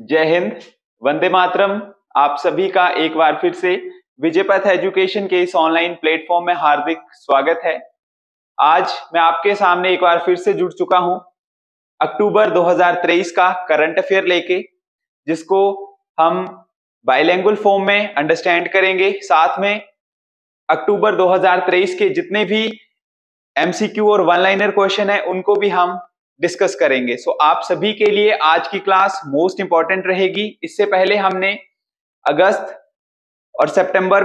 जय हिंद, वंदे मातरम। आप सभी का एक बार फिर से विजयपथ एजुकेशन के इस ऑनलाइन प्लेटफॉर्म में हार्दिक स्वागत है। आज मैं आपके सामने एक बार फिर से जुड़ चुका हूँ अक्टूबर 2023 का करंट अफेयर लेके, जिसको हम बाइलेंगुअल फॉर्म में अंडरस्टैंड करेंगे। साथ में अक्टूबर 2023 के जितने भी एमसीक्यू और वन लाइनर क्वेश्चन है उनको भी हम डिस्कस करेंगे। सो so, आप सभी के लिए आज की क्लास मोस्ट इंपॉर्टेंट रहेगी। इससे पहले हमने अगस्त और सितंबर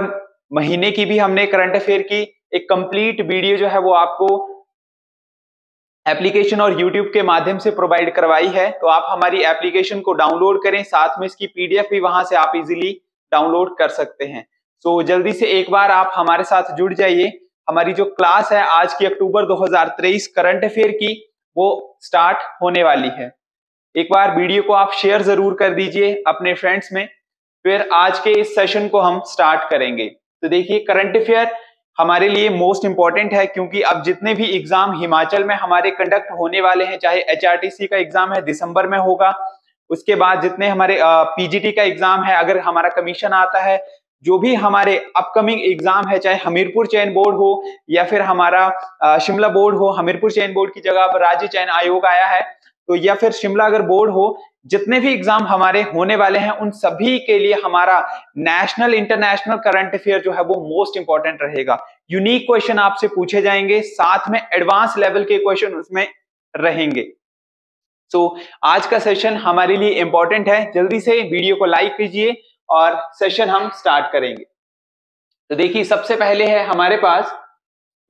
महीने की भी हमने करंट अफेयर की। एक कंप्लीट वीडियो जो है वो आपको एप्लीकेशन और यूट्यूब के माध्यम से प्रोवाइड करवाई है। तो आप हमारी एप्लीकेशन को डाउनलोड करें। साथ में इसकी पीडीएफ भी वहाँ से आप इजीली डाउनलोड कर सकते हैं। सो so, जल्दी से एक बार आप हमारे साथ जुड़ जाइए। हमारी जो क्लास है आज की अक्टूबर 2023 करंट अफेयर की वो स्टार्ट होने वाली है। एक बार वीडियो को आप शेयर ज़रूर कर दीजिए अपने फ्रेंड्स में। फिर आज के इस सेशन को हम स्टार्ट करेंगे। तो देखिए करंट अफेयर हमारे लिए मोस्ट इंपॉर्टेंट है क्योंकि अब जितने भी एग्ज़ाम हिमाचल में हमारे कंडक्ट होने वाले हैं चाहे HRTC का एग्ज़ाम है दिसंबर में होगा उसके बाद जितने हमारे पीजीटी का एग्ज़ाम है अगर हमारा कमीशन आता है जो भी हमारे अपकमिंग एग्ज़ाम है चाहे हमीरपुर चयन बोर्ड हो या फिर हमारा शिमला बोर्ड हो हमीरपुर चयन बोर्ड की जगह पर राज्य चयन आयोग आया है तो या फिर शिमला अगर बोर्ड हो जितने भी एग्ज़ाम हमारे होने वाले हैं उन सभी के लिए हमारा नेशनल इंटरनेशनल करंट अफेयर जो है वो मोस्ट इंपॉर्टेंट रहेगा। यूनिक क्वेश्चन आपसे पूछे जाएँगे साथ में एडवांस लेवल के क्वेश्चन उसमें रहेंगे। सो so, आज का सेशन हमारे लिए इंपॉर्टेंट है। जल्दी से वीडियो को लाइक कीजिए और सेशन हम स्टार्ट करेंगे। तो देखिए, सबसे पहले है हमारे पास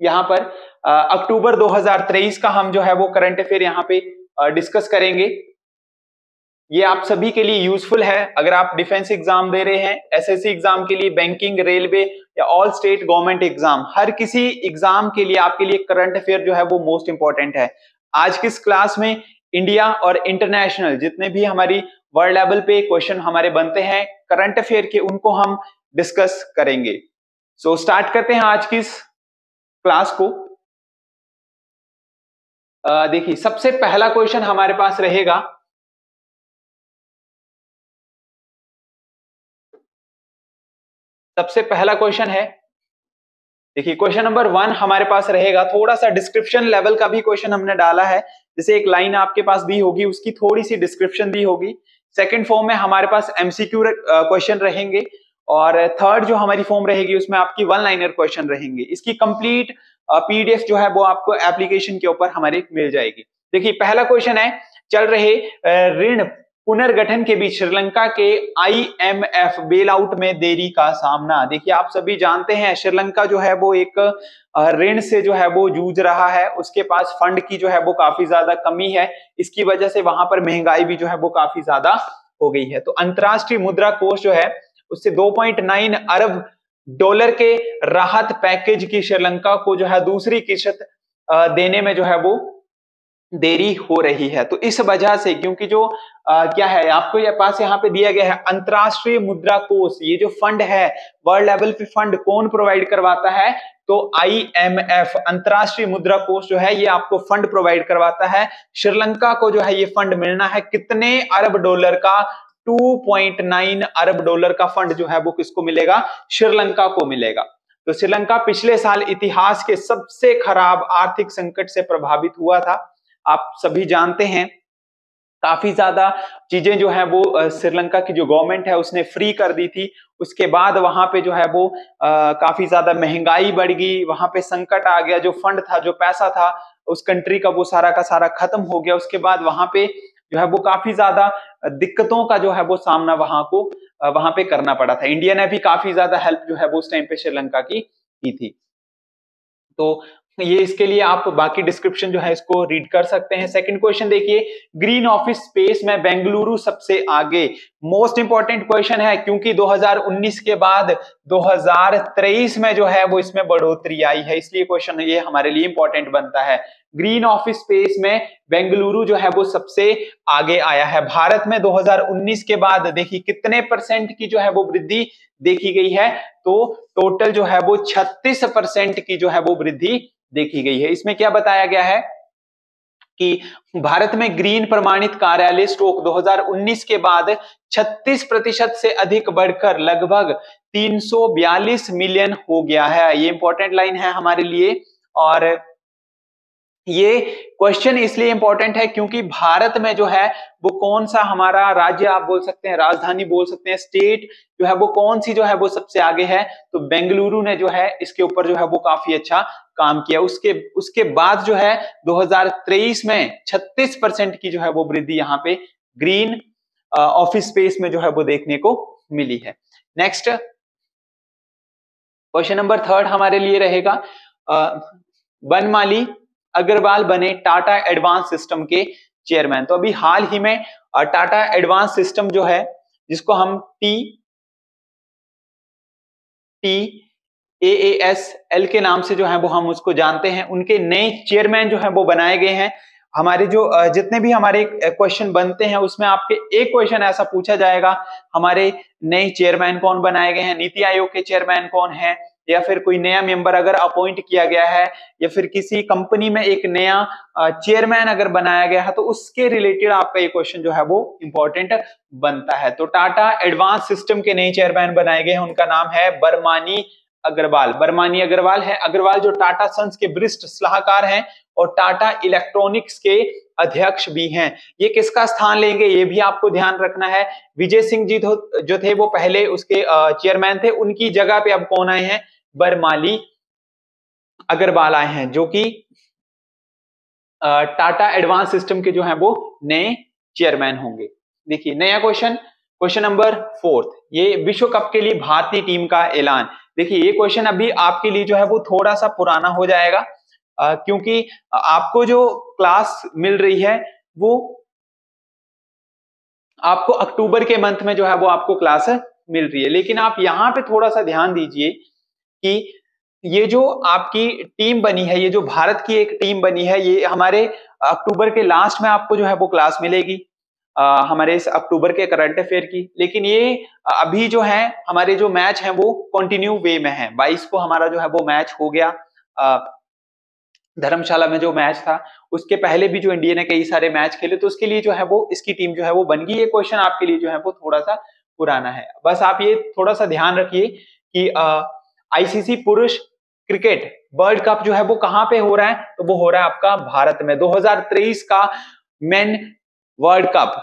यहाँ पर अक्टूबर 2023 का हम जो है वो करंट अफेयर यहाँ पे डिस्कस करेंगे। ये आप सभी के लिए यूजफुल है। अगर आप डिफेंस एग्ज़ाम दे रहे हैं एसएससी एग्ज़ाम के लिए बैंकिंग रेलवे या ऑल स्टेट गवर्नमेंट एग्ज़ाम हर किसी एग्ज़ाम के लिए आपके लिए करंट अफेयर जो है वो मोस्ट इंपॉर्टेंट है। आज किस क्लास में? इंडिया और इंटरनेशनल जितने भी हमारी वर्ल्ड लेवल पे क्वेश्चन हमारे बनते हैं करंट अफेयर के उनको हम डिस्कस करेंगे। सो so, स्टार्ट करते हैं आज की इस क्लास को। देखिए सबसे पहला क्वेश्चन हमारे पास रहेगा। सबसे पहला क्वेश्चन है। देखिए क्वेश्चन नंबर वन हमारे पास रहेगा। थोड़ा सा डिस्क्रिप्शन लेवल का भी क्वेश्चन हमने डाला है। जैसे एक लाइन आपके पास दी होगी उसकी थोड़ी सी डिस्क्रिप्शन दी होगी। सेकंड फॉर्म में हमारे पास एमसीक्यू क्वेश्चन रहेंगे और थर्ड जो हमारी फॉर्म रहेगी उसमें आपकी वन लाइनर क्वेश्चन रहेंगे। इसकी कंप्लीट पीडीएफ जो है वो आपको एप्लीकेशन के ऊपर हमारे मिल जाएगी। देखिए, पहला क्वेश्चन है, चल रहे ऋण पुनर्गठन के बीच श्रीलंका के आईएमएफ बेल आउट में देरी का सामना। देखिए, आप सभी जानते हैं, श्रीलंका जो है वो एक ऋण से जो है वो जूझ रहा है, उसके पास फंड की जो है वो काफ़ी ज़्यादा कमी है, इसकी वजह से वहाँ पर महँगाई भी जो है वो काफ़ी ज़्यादा हो गई है। तो अंतरराष्ट्रीय मुद्रा कोष जो है, उससे 2.9 अरब डॉलर के राहत पैकेज की श्रीलंका को जो है दूसरी किस्त देने में जो है वो देरी हो रही है। तो इस वजह से क्योंकि जो आ, क्या है आपको ये पास यहाँ पे दिया गया है अंतरराष्ट्रीय मुद्रा कोष ये जो फंड है वर्ल्ड लेवल पे फंड कौन प्रोवाइड करवाता है? तो आईएमएफ अंतरराष्ट्रीय मुद्रा कोष जो है ये आपको फंड प्रोवाइड करवाता है। श्रीलंका को जो है ये फंड मिलना है। कितने अरब डॉलर का? 2.9 अरब डॉलर का फंड जो है वो किसको मिलेगा? श्रीलंका को मिलेगा। तो श्रीलंका पिछले साल इतिहास के सबसे खराब आर्थिक संकट से प्रभावित हुआ था। आप सभी जानते हैं काफ़ी ज़्यादा चीज़ें जो है वो श्रीलंका की जो गवर्नमेंट है उसने फ्री कर दी थी। उसके बाद वहाँ पे जो है वो आ, काफ़ी ज़्यादा महँगाई बढ़ गई। वहाँ पे संकट आ गया जो फंड था जो पैसा था उस कंट्री का वो सारा का सारा खत्म हो गया। उसके बाद वहाँ पे जो है वो काफ़ी ज़्यादा दिक्कतों का जो है वो सामना वहाँ को वहाँ पे करना पड़ा था। इंडिया ने भी काफ़ी ज़्यादा हेल्प जो है वो उस टाइम पे श्रीलंका की की थी। तो ये इसके लिए आप बाकी डिस्क्रिप्शन जो है इसको रीड कर सकते हैं। सेकंड क्वेश्चन देखिए ग्रीन ऑफ़िस स्पेस में बेंगलुरु सबसे आगे। मोस्ट इंपॉर्टेंट क्वेश्चन है, क्योंकि 2019 के बाद 2023 में जो है वो इसमें बढ़ोतरी आई है। इसलिए क्वेश्चन ये हमारे लिए इंपॉर्टेंट बनता है। ग्रीन ऑफ़िस स्पेस में बेंगलुरु जो है वो सबसे आगे आया है। भारत में 2019 के बाद देखिए कितने परसेंट की जो है वो वृद्धि देखी गई है तो टोटल जो है वो 36 परसेंट की जो है वो वृद्धि देखी गई है। इसमें क्या बताया गया है कि भारत में ग्रीन प्रमाणित कार्यालय स्टॉक 2019 के बाद 36 प्रतिशत से अधिक बढ़कर लगभग 342 मिलियन हो गया है। ये इंपॉर्टेंट लाइन है हमारे लिए और ये क्वेश्चन इसलिए इंपॉर्टेंट है क्योंकि भारत में जो है, वो कौन सा हमारा राज्य आप बोल सकते हैं, राजधानी बोल सकते हैं स्टेट जो है, वो कौन सी जो है, वो सबसे आगे है। तो बेंगलुरु ने जो है, इसके ऊपर जो है, वो काफ़ी अच्छा काम किया। उसके उसके बाद जो है 2023 में 36 परसेंट की जो है, वो वृद्धि यहाँ पे ग्रीन ऑफ़िस स्पेस में जो है, वो देखने को मिली है। नेक्स्ट क्वेश्चन नंबर थर्ड हमारे लिए रहेगा बनमाली। अग्रवाल बने टाटा एडवांस सिस्टम के चेयरमैन। तो अभी हाल ही में टाटा एडवांस सिस्टम जो है, जिसको हम T T A S L के नाम से जो है वो हम उसको जानते हैं। उनके नए चेयरमैन जो है वो बनाए गए हैं। हमारे जो जितने भी हमारे क्वेश्चन बनते हैं, उसमें आपके एक क्वेश्चन ऐसा पूछा जाएगा, हमारे नए चेयरमैन कौन बनाए गए हैं? नीति आयोग के चेयरमैन कौन है? या फिर कोई नया मेंबर अगर अपॉइंट किया गया है, या फिर किसी कंपनी में एक नया चेयरमैन अगर बनाया गया है तो उसके रिलेटेड आपका ये क्वेश्चन जो है वो इंपॉर्टेंट बनता है। तो टाटा एडवांस सिस्टम के नए चेयरमैन बनाए गए हैं, उनका नाम है बरमानी अग्रवाल। बरमानी अग्रवाल है। अग्रवाल जो टाटा सन्स के वरिष्ठ सलाहकार हैं और टाटा इलेक्ट्रॉनिक्स के अध्यक्ष भी हैं। ये किसका स्थान लेंगे, ये भी आपको ध्यान रखना है। विजय सिंह जी जो थे वो पहले उसके चेयरमैन थे। उनकी जगह पे अब कौन आए हैं? बरमाली अग्रवाल हैं जो कि टाटा एडवांस सिस्टम के जो है वो नए चेयरमैन होंगे। देखिए नया क्वेश्चन क्वेश्चन नंबर फोर्थ ये विश्व कप के लिए भारतीय टीम का ऐलान। देखिए ये क्वेश्चन अभी आपके लिए जो है वो थोड़ा सा पुराना हो जाएगा आ, क्योंकि आपको जो क्लास मिल रही है वो आपको अक्टूबर के मंथ में जो है वो आपको क्लास मिल रही है। लेकिन आप यहाँ पे थोड़ा सा ध्यान दीजिए कि ये जो आपकी टीम बनी है ये जो भारत की एक टीम बनी है ये हमारे अक्टूबर के लास्ट में आपको जो है वो क्लास मिलेगी। आ, हमारे इस अक्टूबर के करंट अफेयर की। लेकिन ये अभी जो है हमारे जो मैच है वो कंटिन्यू वे में है। 22 को हमारा जो है वो मैच हो गया। धर्मशाला में जो मैच था उसके पहले भी जो इंडिया ने कई सारे मैच खेले तो उसके लिए जो है वो इसकी टीम जो है वो बन गई। ये क्वेश्चन आपके लिए जो है वो थोड़ा सा पुराना है। बस आप ये थोड़ा सा ध्यान रखिए कि आईसीसी पुरुष क्रिकेट वर्ल्ड कप जो है वो कहाँ पे हो रहा है? तो वो हो रहा है आपका भारत में। 2023 का main world cup,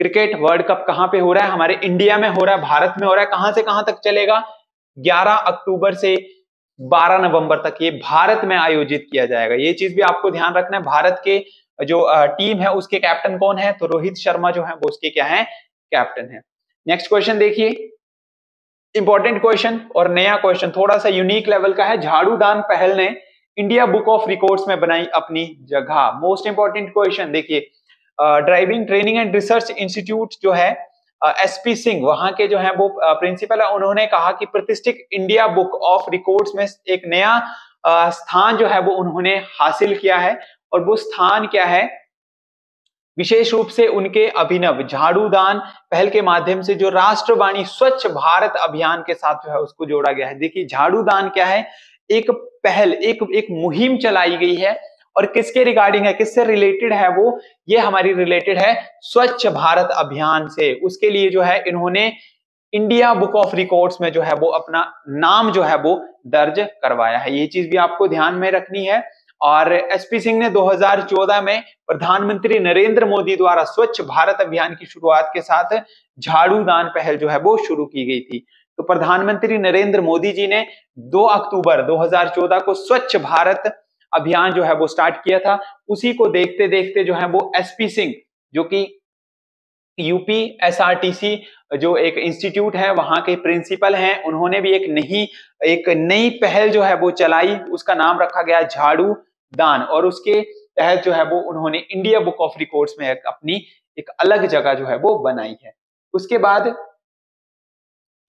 cricket world cup कहाँ पे हो रहा है? हमारे इंडिया में हो रहा है, भारत में हो रहा है। कहाँ से कहाँ तक चलेगा? 11 अक्टूबर से 12 नवंबर तक ये भारत में आयोजित किया जाएगा। ये चीज़ भी आपको ध्यान रखना है। भारत के जो टीम है उसके कैप्टन कौन है? तो रोहित शर्मा जो है वो उसके क्या है? कैप्टन है। नेक्स्ट क्वेश्चन देखिए। इंपॉर्टेंट क्वेश्चन और नया क्वेश्चन थोड़ा सा यूनिक लेवल का है। झाड़ू दान पहल ने इंडिया बुक ऑफ़ रिकॉर्ड्स में बनाई अपनी जगह। मोस्ट इंपॉर्टेंट क्वेश्चन देखिए driving training and research institute जो है एस पी सिंह वहाँ के जो है वो प्रिंसिपल है, उन्होंने कहा कि प्रतिष्ठित इंडिया बुक ऑफ़ रिकॉर्ड्स में एक नया स्थान जो है वो उन्होंने हासिल किया है। और वो स्थान क्या है? विशेष रूप से उनके अभिनव झाड़ूदान पहल के माध्यम से जो राष्ट्रवाणी स्वच्छ भारत अभियान के साथ जो है उसको जोड़ा गया है। देखिए, झाड़ूदान क्या है? एक पहल, एक एक मुहिम चलाई गई है और किसके रिगार्डिंग है? किससे रिलेटेड है वो? ये हमारी रिलेटेड है स्वच्छ भारत अभियान से। उसके लिए जो है इन्होंने इंडिया बुक ऑफ़ रिकॉर्ड्स में जो है वो अपना नाम जो है वो दर्ज करवाया है। ये चीज़ भी आपको ध्यान में रखनी है। और एसपी सिंह ने 2014 में प्रधानमंत्री नरेंद्र मोदी द्वारा स्वच्छ भारत अभियान की शुरुआत के साथ झाड़ू दान पहल जो है वो शुरू की गई थी। तो प्रधानमंत्री नरेंद्र मोदी जी ने 2 अक्टूबर 2014 को स्वच्छ भारत अभियान जो है वो स्टार्ट किया था। उसी को देखते देखते जो है वो एसपी सिंह जो कि यूपी एसआरटीसी जो एक इंस्टीट्यूट है, वहाँ के प्रिंसिपल हैं, उन्होंने भी एक नई एक नई पहल जो है वो चलाई। उसका नाम रखा गया झाड़ू दान। और उसके तहत जो है वो उन्होंने इंडिया बुक ऑफ़ रिकॉर्ड्स में एक अपनी एक अलग जगह जो है वो बनाई है। उसके बाद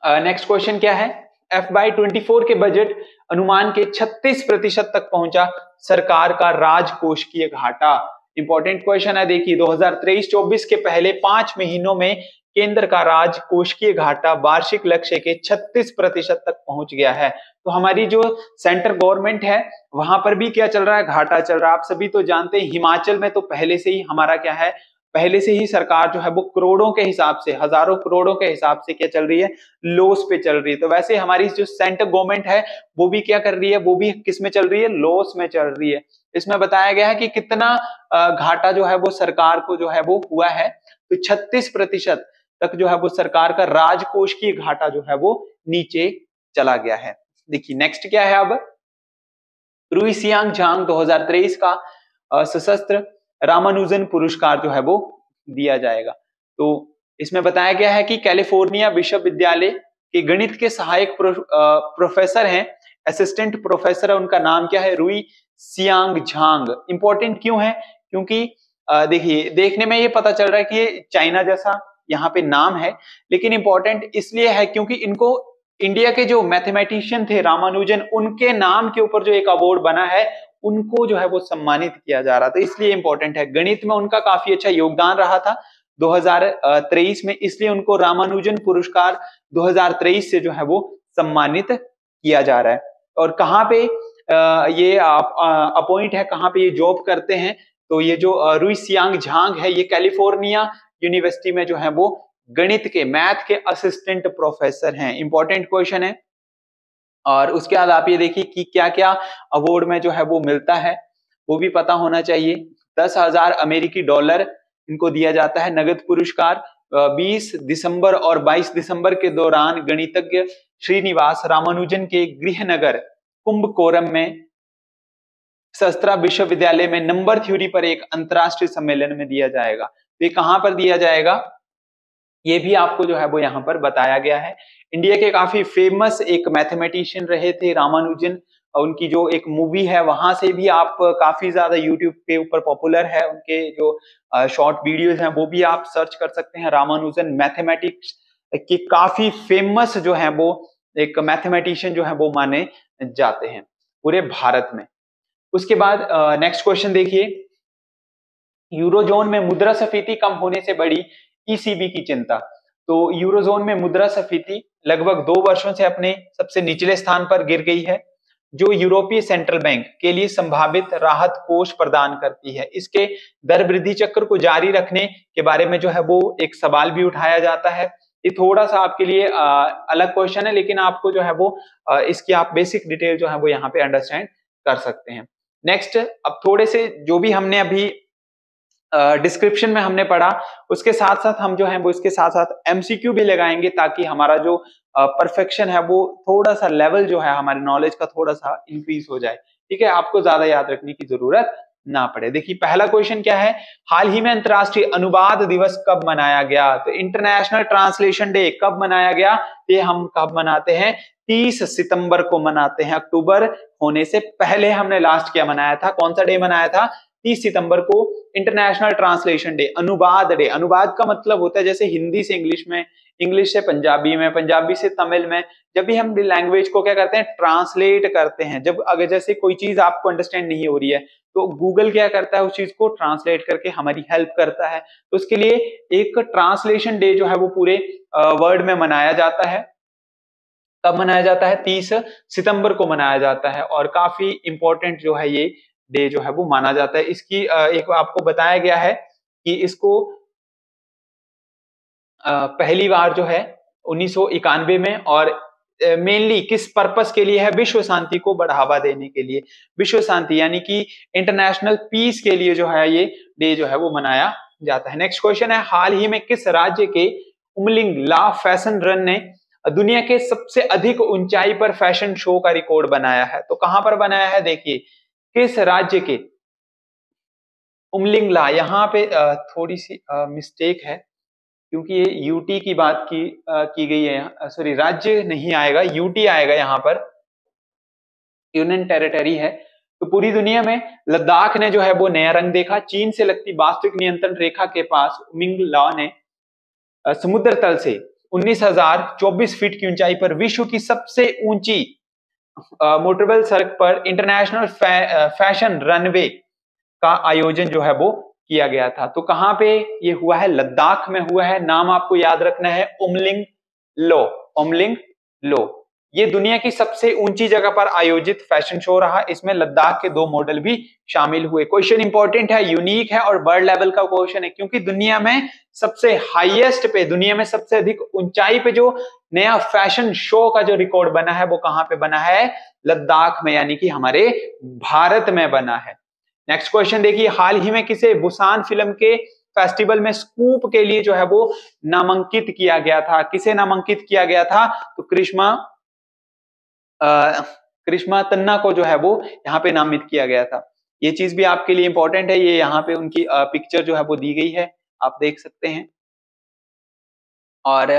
नेक्स्ट क्वेश्चन क्या है? एफ़ बाई ट्वेंटी के बजट अनुमान के 36 प्रतिशत तक पहुँचा सरकार का राजकोष की घाटा। इंपॉर्टेंट क्वेश्चन है, देखिए 2023-24 के पहले पाँच महीनों में केंद्र का राजकोषीय घाटा वार्षिक लक्ष्य के 36 प्रतिशत तक पहुँच गया है। तो हमारी जो सेंटर गवर्नमेंट है, वहाँ पर भी क्या चल रहा है? घाटा चल रहा है। आप सभी तो जानते हैं, हिमाचल में तो पहले से ही हमारा क्या है, पहले से ही सरकार जो है वो करोड़ों के हिसाब से, हज़ारों करोड़ों के हिसाब से क्या चल रही है? लॉस पे चल रही है। तो वैसे हमारी जो सेंटर गवर्नमेंट है, वो भी क्या कर रही है? वो भी किसमें चल रही है? लॉस में चल रही है। इसमें बताया गया है कि कितना घाटा जो है वो सरकार को जो है वो हुआ है। तो छत्तीस प्रतिशत तक जो है वो सरकार का राजकोष की घाटा जो है वो नीचे चला गया है। देखिए नेक्स्ट क्या है अब? रुई सियांग झांग 2023 का सशस्त्र रामानुजन पुरस्कार जो है वो दिया जाएगा। तो इसमें बताया गया है कि कैलिफ़ोर्निया विश्वविद्यालय के गणित के सहायक प्रो, प्रोफेसर हैं। असिस्टेंट प्रोफेसर है उनका नाम क्या है? रुई सियांग झांग। इंपॉर्टेंट क्यों है? क्योंकि देखिए देखने में ये पता चल रहा है कि ये चाइना जैसा यहाँ पे नाम है, लेकिन इंपॉर्टेंट इसलिए है क्योंकि इनको इंडिया के जो मैथमेटिशियन थे रामानुजन, उनके नाम के ऊपर जो एक अवार्ड बना है, उनको जो है वो सम्मानित किया जा रहा था। इसलिए इंपॉर्टेंट है। गणित में उनका काफ़ी अच्छा योगदान रहा था 2023 में, इसलिए उनको रामानुजन पुरस्कार 2023 से जो है वो सम्मानित किया जा रहा है। और कहाँ पे ये अपॉइंट है, कहाँ पे ये जॉब करते हैं तो ये जो रुई सियांग झांग है, ये कैलिफ़ोर्निया यूनिवर्सिटी में जो है वो गणित के, मैथ के असिस्टेंट प्रोफेसर हैं। इंपॉर्टेंट क्वेश्चन है। और उसके बाद आप ये देखिए कि क्या क्या अवार्ड में जो है वो मिलता है, वो भी पता होना चाहिए। दस हज़ार अमेरिकी डॉलर इनको दिया जाता है नगद पुरस्कार। 20 दिसंबर और 22 दिसंबर के दौरान गणितज्ञ श्रीनिवास रामानुजन के गृह नगर कुंभकोरम में शस्त्रा विश्वविद्यालय में नंबर थ्योरी पर एक अंतरराष्ट्रीय सम्मेलन में दिया जाएगा। तो ये कहाँ पर दिया जाएगा? ये भी आपको जो है वो यहाँ पर बताया गया है। इंडिया के काफ़ी फ़ेमस एक मैथमेटिशियन रहे थे रामानुजन उनकी जो एक मूवी है, वहाँ से भी आप काफ़ी ज़्यादा यूट्यूब के ऊपर पॉपुलर है। उनके जो शॉर्ट वीडियोस हैं, वो भी आप सर्च कर सकते हैं रामानुजन मैथमेटिक्स के काफ़ी फ़ेमस जो है वो एक मैथमेटिशियन जो है वो माने जाते हैं पूरे भारत में। उसके बाद नेक्स्ट क्वेश्चन देखिए। यूरोजोन में मुद्रा मुद्रास्फीति कम होने से बड़ी ईसीबी की चिंता। तो यूरोजोन में मुद्रा मुद्रास्फीति लगभग दो वर्षों से अपने सबसे निचले स्थान पर गिर गई है, जो यूरोपीय सेंट्रल बैंक के लिए संभावित राहत कोष प्रदान करती है। इसके दर वृद्धि चक्र को जारी रखने के बारे में जो है वो एक सवाल भी उठाया जाता है। ये थोड़ा सा आपके लिए अलग क्वेश्चन है, लेकिन आपको जो है वो इसकी आप बेसिक डिटेल जो है वो यहाँ पे अंडरस्टैंड कर सकते हैं। नेक्स्ट अब थोड़े से जो भी हमने अभी डिस्क्रिप्शन में हमने पढ़ा। उसके साथ साथ हम जो है, वो इसके साथ साथ एमसीक्यू भी लगाएँगे ताकि हमारा जो परफेक्शन है, वो थोड़ा सा लेवल जो है, हमारे नॉलेज का थोड़ा सा इंक्रीज हो जाए। ठीक है? आपको ज़्यादा याद रखने की ज़रूरत ना पड़े। देखिए, पहला क्वेश्चन क्या है? हाल ही में अंतरराष्ट्रीय अनुवाद दिवस कब मनाया गया? तो इंटरनेशनल ट्रांसलेशन डे कब मनाया गया? ये हम कब मनाते हैं? 30 सितंबर को मनाते हैं। अक्टूबर होने से पहले हमने लास्ट क्या मनाया था? कौन सा डे मनाया था? 30 सितंबर को इंटरनेशनल ट्रांसलेशन डे अनुवाद डे अनुवाद का मतलब होता है जैसे हिंदी से इंग्लिश में इंग्लिश से पंजाबी में, पंजाबी से तमिल में, जब भी हम लैंग्वेज को क्या करते हैं ट्रांसलेट करते हैं। जब अगर जैसे कोई चीज़ आपको अंडरस्टैंड नहीं हो रही है तो गूगल क्या करता है, उस चीज़ को ट्रांसलेट करके हमारी हेल्प करता है। तो उसके लिए एक ट्रांसलेशन डे जो है वो पूरे वर्ल्ड में मनाया जाता है। कब मनाया जाता है? तीस सितंबर को मनाया जाता है। और काफ़ी इंपॉर्टेंट जो है ये डे जो है वो माना जाता है। इसकी एक आपको बताया गया है कि इसको पहली बार जो है उन्नीस सौ इक्यानवे में और मेनली किस पर्पस के लिए है? विश्व शांति को बढ़ावा देने के लिए। विश्व शांति यानी कि इंटरनेशनल पीस के लिए जो है ये डे जो है वो मनाया जाता है। नेक्स्ट क्वेश्चन है, हाल ही में किस राज्य के उमलिंग ला फ़ैशन रन ने दुनिया के सबसे अधिक ऊंचाई पर फ़ैशन शो का रिकॉर्ड बनाया है? तो कहाँ पर बनाया है? देखिए किस राज्य के? उमलिंगला। यहाँ पे थोड़ी सी मिस्टेक है क्योंकि ये यूटी की बात की की गई है सॉरी राज्य नहीं आएगा यूटी आएगा यहाँ पर। यूनियन टेरिटरी है। तो पूरी दुनिया में लद्दाख ने जो है वो नया रंग देखा। चीन से लगती वास्तविक नियंत्रण रेखा के पास उमिंग लॉ ने समुद्र तल से 19,024 फीट की ऊंचाई पर विश्व की सबसे ऊँची मोटरबल सड़क पर इंटरनेशनल फै, फ़ैशन रनवे का आयोजन जो है वो किया गया था। तो कहाँ पे ये हुआ है? लद्दाख में हुआ है। नाम आपको याद रखना है उमलिंग लो उमलिंग लो। ये दुनिया की सबसे ऊँची जगह पर आयोजित फ़ैशन शो रहा। इसमें लद्दाख के दो मॉडल भी शामिल हुए। क्वेश्चन इंपॉर्टेंट है यूनिक है और बर्ड लेवल का क्वेश्चन है, क्योंकि दुनिया में सबसे हाईएस्ट पे, दुनिया में सबसे अधिक ऊंचाई पे जो नया फ़ैशन शो का जो रिकॉर्ड बना है, वो कहाँ पे बना है? लद्दाख में, यानी कि हमारे भारत में बना है। नेक्स्ट क्वेश्चन देखिए, हाल ही में किसे बुसान फ़िल्म के फेस्टिवल में स्कूप के लिए जो है वो नामांकित किया गया था? किसे नामांकित किया गया था? तो कृष्मा कृष्मा तन्ना को जो है वो यहाँ पे नामित किया गया था। ये चीज़ भी आपके लिए इंपॉर्टेंट है, ये यहाँ पे उनकी पिक्चर जो है वो दी गई है, आप देख सकते हैं। और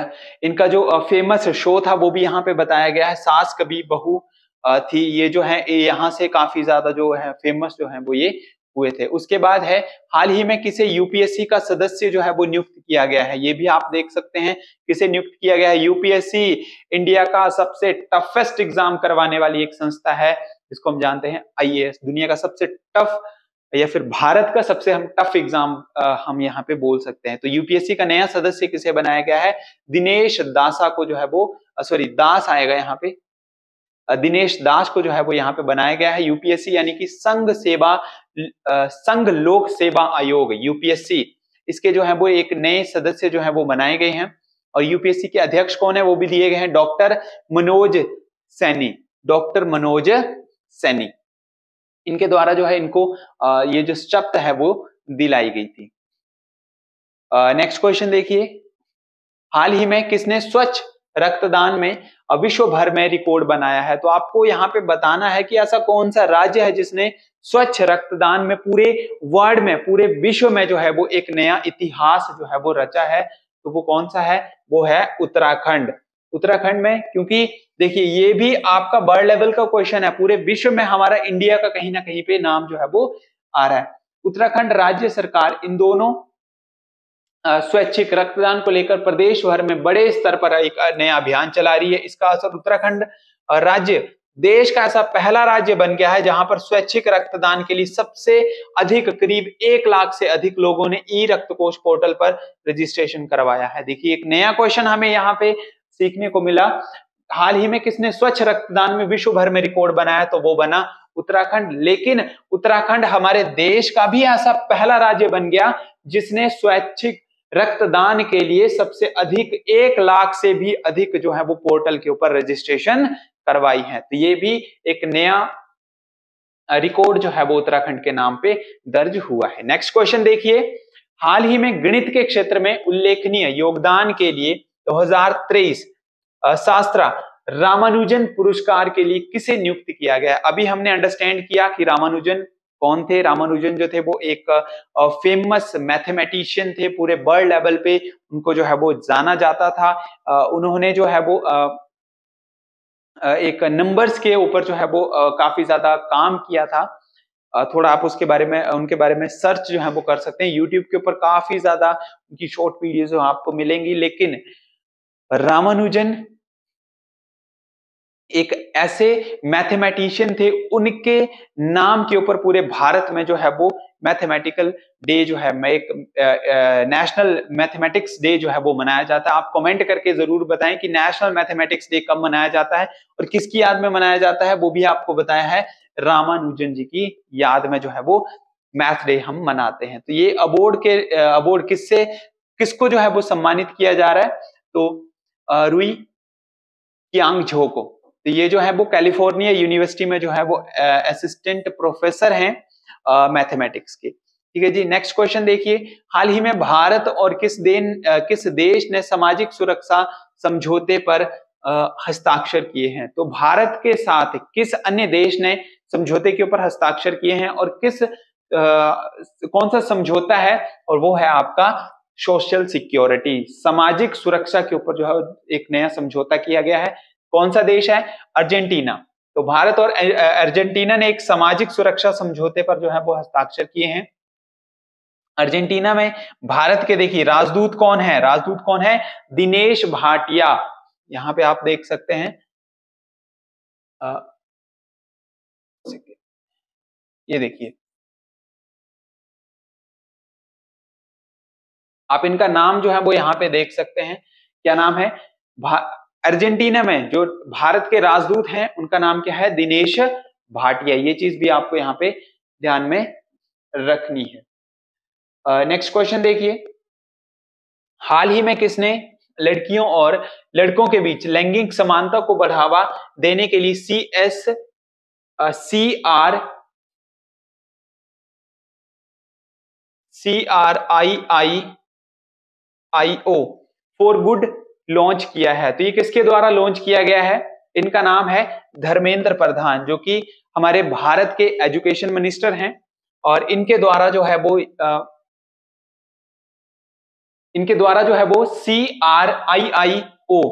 इनका जो फ़ेमस शो था वो भी यहाँ पे बताया गया है, सास कभी बहू थी, ये जो है यहाँ से काफ़ी ज़्यादा जो है फ़ेमस जो है वो ये हुए थे। उसके बाद है, हाल ही में किसे यूपीएससी का सदस्य जो है वो नियुक्त किया गया है। ये भी आप देख सकते हैं, किसे नियुक्त किया गया है। यूपीएससी इंडिया का सबसे टफेस्ट एग्ज़ाम करवाने वाली एक संस्था है, जिसको हम जानते हैं आईएएस दुनिया का सबसे टफ या फिर भारत का सबसे हम टफ एग्ज़ाम हम यहाँ पे बोल सकते हैं। तो यूपीएससी का नया सदस्य किसे बनाया गया है? दिनेश दासा को जो है वो सॉरी दास आएगा यहाँ पे। दिनेश दास को जो है वो यहाँ पे बनाया गया है। यूपीएससी यानी कि संघ सेवा संघ लोक सेवा आयोग यूपीएससी इसके जो है वो एक नए सदस्य जो है वो बनाए गए हैं। और यूपीएससी के अध्यक्ष कौन है वो भी दिए गए हैं, डॉक्टर मनोज सैनी, डॉक्टर मनोज सैनी। इनके द्वारा जो है इनको ये जो शब्द है वो दिलाई गई थी। नेक्स्ट क्वेश्चन देखिए। हाल ही में किसने स्वच्छ रक्तदान में विश्व भर में रिकॉर्ड बनाया है? तो आपको यहाँ पे बताना है कि ऐसा कौन सा राज्य है जिसने स्वच्छ रक्तदान में पूरे वर्ल्ड में, पूरे विश्व में जो है वो एक नया इतिहास जो है वो रचा है। तो वो कौन सा है? वो है उत्तराखंड। उत्तराखंड में क्योंकि देखिए, ये भी आपका वर्ल्ड लेवल का क्वेश्चन है। पूरे विश्व में हमारा इंडिया का कहीं ना कहीं पे नाम जो है वो आ रहा है। उत्तराखंड राज्य सरकार इन दोनों स्वैच्छिक रक्तदान को लेकर प्रदेश भर में बड़े स्तर पर एक नया अभियान चला रही है। इसका असर उत्तराखंड राज्य देश का ऐसा पहला राज्य बन गया है जहाँ पर स्वैच्छिक रक्तदान के लिए सबसे अधिक, करीब एक लाख से अधिक लोगों ने ई रक्त कोष पोर्टल पर रजिस्ट्रेशन करवाया है। देखिए, एक नया क्वेश्चन हमें यहाँ पे सीखने को मिला। हाल ही में किसने स्वच्छ रक्तदान में विश्व भर में रिकॉर्ड बनाया तो वो बना उत्तराखंड। लेकिन उत्तराखंड हमारे देश का भी ऐसा पहला राज्य बन गया जिसने स्वैच्छिक रक्तदान के लिए सबसे अधिक, एक लाख से भी अधिक जो है वो पोर्टल के ऊपर रजिस्ट्रेशन करवाई है। तो ये भी एक नया रिकॉर्ड जो है वो उत्तराखंड के नाम पे दर्ज हुआ है। नेक्स्ट क्वेश्चन देखिए। हाल ही में गणित के क्षेत्र में उल्लेखनीय योगदान के लिए 2023 शास्त्रा रामानुजन पुरस्कार के लिए किसे नियुक्त किया गया? अभी हमने अंडरस्टैंड किया कि रामानुजन कौन थे? रामानुजन जो थे वो एक फ़ेमस मैथमेटिशियन थे। पूरे वर्ल्ड लेवल पे उनको जो है वो जाना जाता था। उन्होंने जो है वो एक नंबर्स के ऊपर जो है वो काफ़ी ज़्यादा काम किया था। थोड़ा आप उसके बारे में, उनके बारे में सर्च जो है वो कर सकते हैं। यूट्यूब के ऊपर काफ़ी ज़्यादा उनकी शॉर्ट वीडियोज़ आपको मिलेंगी, लेकिन रामानुजन एक ऐसे मैथमेटिशियन थे, उनके नाम के ऊपर पूरे भारत में जो है वो मैथमेटिकल डे जो है एक नेशनल मैथमेटिक्स डे जो है वो मनाया जाता है। आप कमेंट करके ज़रूर बताएँ कि नेशनल मैथमेटिक्स डे कब मनाया जाता है और किसकी याद में मनाया जाता है, वो भी आपको बताया है। रामानुजन जी की याद में जो है वो मैथ डे हम मनाते हैं। तो ये अवार्ड के अवार्ड किससे, किसको जो है वो सम्मानित किया जा रहा है? तो रुई कियांग झो को। तो ये जो है वो कैलिफ़ोर्निया यूनिवर्सिटी में जो है वो असिस्टेंट प्रोफेसर हैं मैथमेटिक्स के। ठीक है जी नेक्स्ट क्वेश्चन देखिए। हाल ही में भारत और किस दिन किस देश ने सामाजिक सुरक्षा समझौते पर हस्ताक्षर किए हैं? तो भारत के साथ किस अन्य देश ने समझौते के ऊपर हस्ताक्षर किए हैं और किस आ, कौन सा समझौता है और वो है आपका सोशल सिक्योरिटी सामाजिक सुरक्षा के ऊपर जो है एक नया समझौता किया गया है। कौन सा देश है? अर्जेंटीना। तो भारत और अर्जेंटीना ने एक सामाजिक सुरक्षा समझौते पर जो है वो हस्ताक्षर किए हैं। अर्जेंटीना में भारत के देखिए राजदूत कौन है? राजदूत कौन है? दिनेश भाटिया। यहाँ पे आप देख सकते हैं। आ, ये देखिए। आप इनका नाम जो है वो यहाँ पे देख सकते हैं। क्या नाम है? अर्जेंटीना में जो भारत के राजदूत हैं, उनका नाम क्या है? दिनेश भाटिया। ये चीज़ भी आपको यहाँ पे ध्यान में रखनी है। नेक्स्ट क्वेश्चन देखिए। हाल ही में किसने लड़कियों और लड़कों के बीच लैंगिक समानता को बढ़ावा देने के लिए C S C R C R I I I O for good launch किया है। तो ये किसके द्वारा लॉन्च किया गया है? इनका नाम है धर्मेंद्र प्रधान जो कि हमारे भारत के एजुकेशन मिनिस्टर हैं और इनके द्वारा जो है वो आ, इनके द्वारा जो है वो C R I I O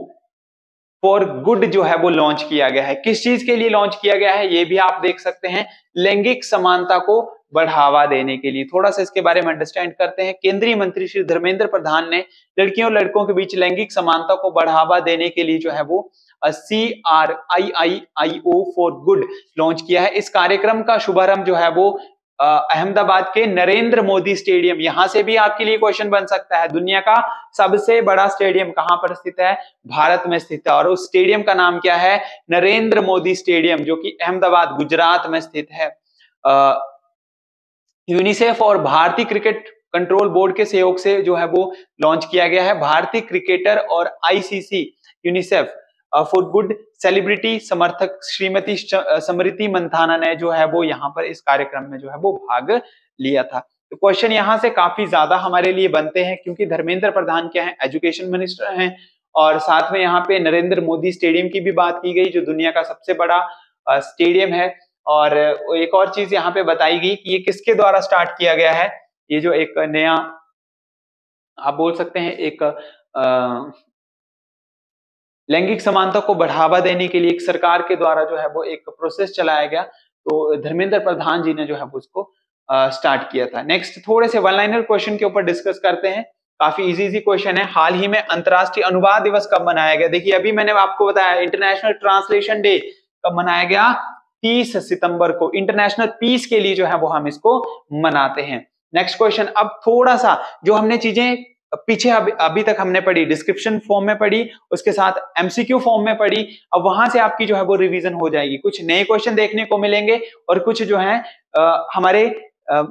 for good जो है वो लॉन्च किया गया है। किस चीज़ के लिए लॉन्च किया गया है? ये भी आप देख सकते हैं। लैंगिक समानता को बढ़ावा देने के लिए। थोड़ा सा इसके बारे में अंडरस्टैंड करते हैं। केंद्रीय मंत्री श्री धर्मेंद्र प्रधान ने लड़कियों और लड़कों के बीच लैंगिक समानता को बढ़ावा देने के लिए जो है वो C R I I I O for good launch किया है। इस कार्यक्रम का शुभारंभ जो है वो अहमदाबाद के नरेंद्र मोदी स्टेडियम, यहाँ से भी आपके लिए क्वेश्चन बन सकता है। दुनिया का सबसे बड़ा स्टेडियम कहाँ पर स्थित है? भारत में स्थित है। और उस स्टेडियम का नाम क्या है? नरेंद्र मोदी स्टेडियम, जो कि अहमदाबाद, गुजरात में स्थित है। यूनिसेफ और भारतीय क्रिकेट कंट्रोल बोर्ड के सहयोग से जो है वो लॉन्च किया गया है। भारतीय क्रिकेटर और ICC UNICEF for good celebrity समर्थक श्रीमती समृति मंथाना ने जो है वो यहाँ पर इस कार्यक्रम में जो है वो भाग लिया था। तो क्वेश्चन यहाँ से काफ़ी ज़्यादा हमारे लिए बनते हैं क्योंकि धर्मेंद्र प्रधान क्या है? एजुकेशन मिनिस्टर हैं और साथ में यहाँ पे नरेंद्र मोदी स्टेडियम की भी बात की गई, जो दुनिया का सबसे बड़ा स्टेडियम है। और एक और चीज़ यहाँ पे बताई गई कि ये किसके द्वारा स्टार्ट किया गया है? ये जो एक नया, आप बोल सकते हैं, एक लैंगिक समानता को बढ़ावा देने के लिए एक सरकार के द्वारा जो है वो एक प्रोसेस चलाया गया। तो धर्मेंद्र प्रधान जी ने जो है वो उसको स्टार्ट किया था। नेक्स्ट थोड़े से वन लाइनर क्वेश्चन के ऊपर डिस्कस करते हैं। काफ़ी इजी इजी क्वेश्चन है। हाल ही में अंतरराष्ट्रीय अनुवाद दिवस कब मनाया गया? देखिए, अभी मैंने आपको बताया इंटरनेशनल ट्रांसलेशन डे कब मनाया गया? 30 सितंबर को इंटरनेशनल पीस के लिए जो है वो हम इसको मनाते हैं। नेक्स्ट क्वेश्चन अब थोड़ा सा जो हमने चीज़ें पीछे अभी अभी तक हमने पढ़ी डिस्क्रिप्शन फॉर्म में पढ़ी उसके साथ एमसीक्यू फॉर्म में पढ़ी अब वहाँ से आपकी जो है वो रिवीजन हो जाएगी। कुछ नए क्वेश्चन देखने को मिलेंगे और कुछ जो है आ, हमारे आ,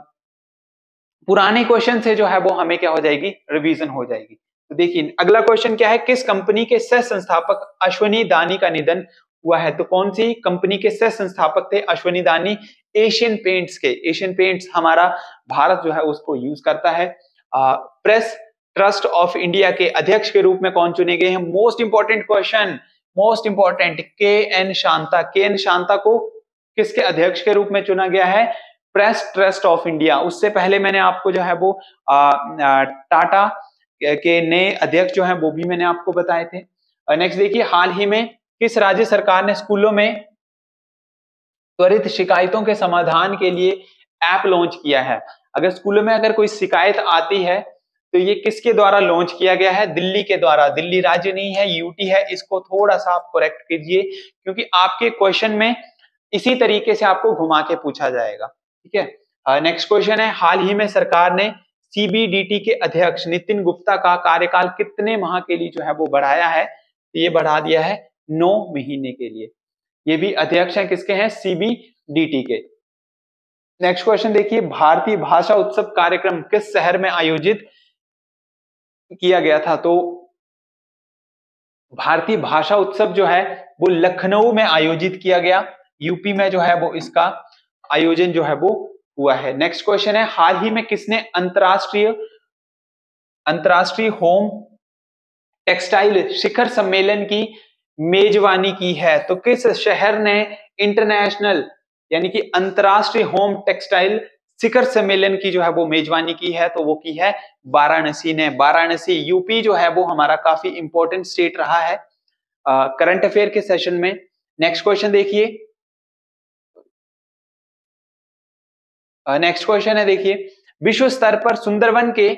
पुराने क्वेश्चन से जो है वो हमें क्या हो जाएगी? रिवीजन हो जाएगी। तो देखिए अगला क्वेश्चन क्या है? किस कंपनी के सह संस्थापक अश्वनी दानी का निधन हुआ है। तो कौन सी कंपनी के सह संस्थापक थे? अश्वनी दानी एशियन पेंट्स के। एशियन पेंट्स हमारा भारत जो है उसको यूज़ करता है। आ, प्रेस ट्रस्ट ऑफ़ इंडिया के अध्यक्ष के रूप में कौन चुने गए हैं? Most important question most important K N Shantha K N Shanta को किसके अध्यक्ष के रूप में चुना गया है? प्रेस ट्रस्ट ऑफ़ इंडिया उससे पहले मैंने आपको जो है वो टाटा के नए अध्यक्ष जो है वो भी मैंने आपको बताए थे। नेक्स्ट देखिए हाल ही में किस राज्य सरकार ने स्कूलों में त्वरित शिकायतों के समाधान के लिए ऐप लॉन्च किया है? अगर स्कूलों में अगर कोई शिकायत आती है तो ये किसके द्वारा लॉन्च किया गया है? दिल्ली के द्वारा। दिल्ली राज्य नहीं है यूटी है। इसको थोड़ा सा आप करेक्ट कीजिए, क्योंकि आपके क्वेश्चन में इसी तरीके से आपको घुमा के पूछा जाएगा। ठीक है? नेक्स्ट क्वेश्चन है। हाल ही में सरकार ने सीबीडीटी के अध्यक्ष नितिन गुप्ता का कार्यकाल कितने माह के लिए जो है वो बढ़ाया है? तो ये बढ़ा दिया है। नौ महीने के लिए। ये भी अध्यक्ष हैं किसके हैं? सीबीडीटी के। नेक्स्ट क्वेश्चन देखिए, भारतीय भाषा उत्सव कार्यक्रम किस शहर में आयोजित किया गया था? तो भारतीय भाषा उत्सव जो है, वो लखनऊ में आयोजित किया गया। यूपी में जो है, वो इसका आयोजन जो है, वो हुआ है। नेक्स्ट क्वेश्चन है, हाल ही में किसने अंतरराष्ट्रीय अंतरराष्ट्रीय होम टेक्सटाइल शिखर सम्मेलन की मेजबानी की है तो किस शहर ने इंटरनेशनल यानी कि अंतरराष्ट्रीय होम टेक्सटाइल शिखर सम्मेलन की जो है वो मेजबानी की है तो वो की है वाराणसी ने। वाराणसी यूपी जो है वो हमारा काफ़ी इंपॉर्टेंट स्टेट रहा है। करंट अफेयर के सेशन में। नेक्स्ट क्वेश्चन देखिए। नेक्स्ट क्वेश्चन है देखिए। विश्व स्तर पर सुंदरवन के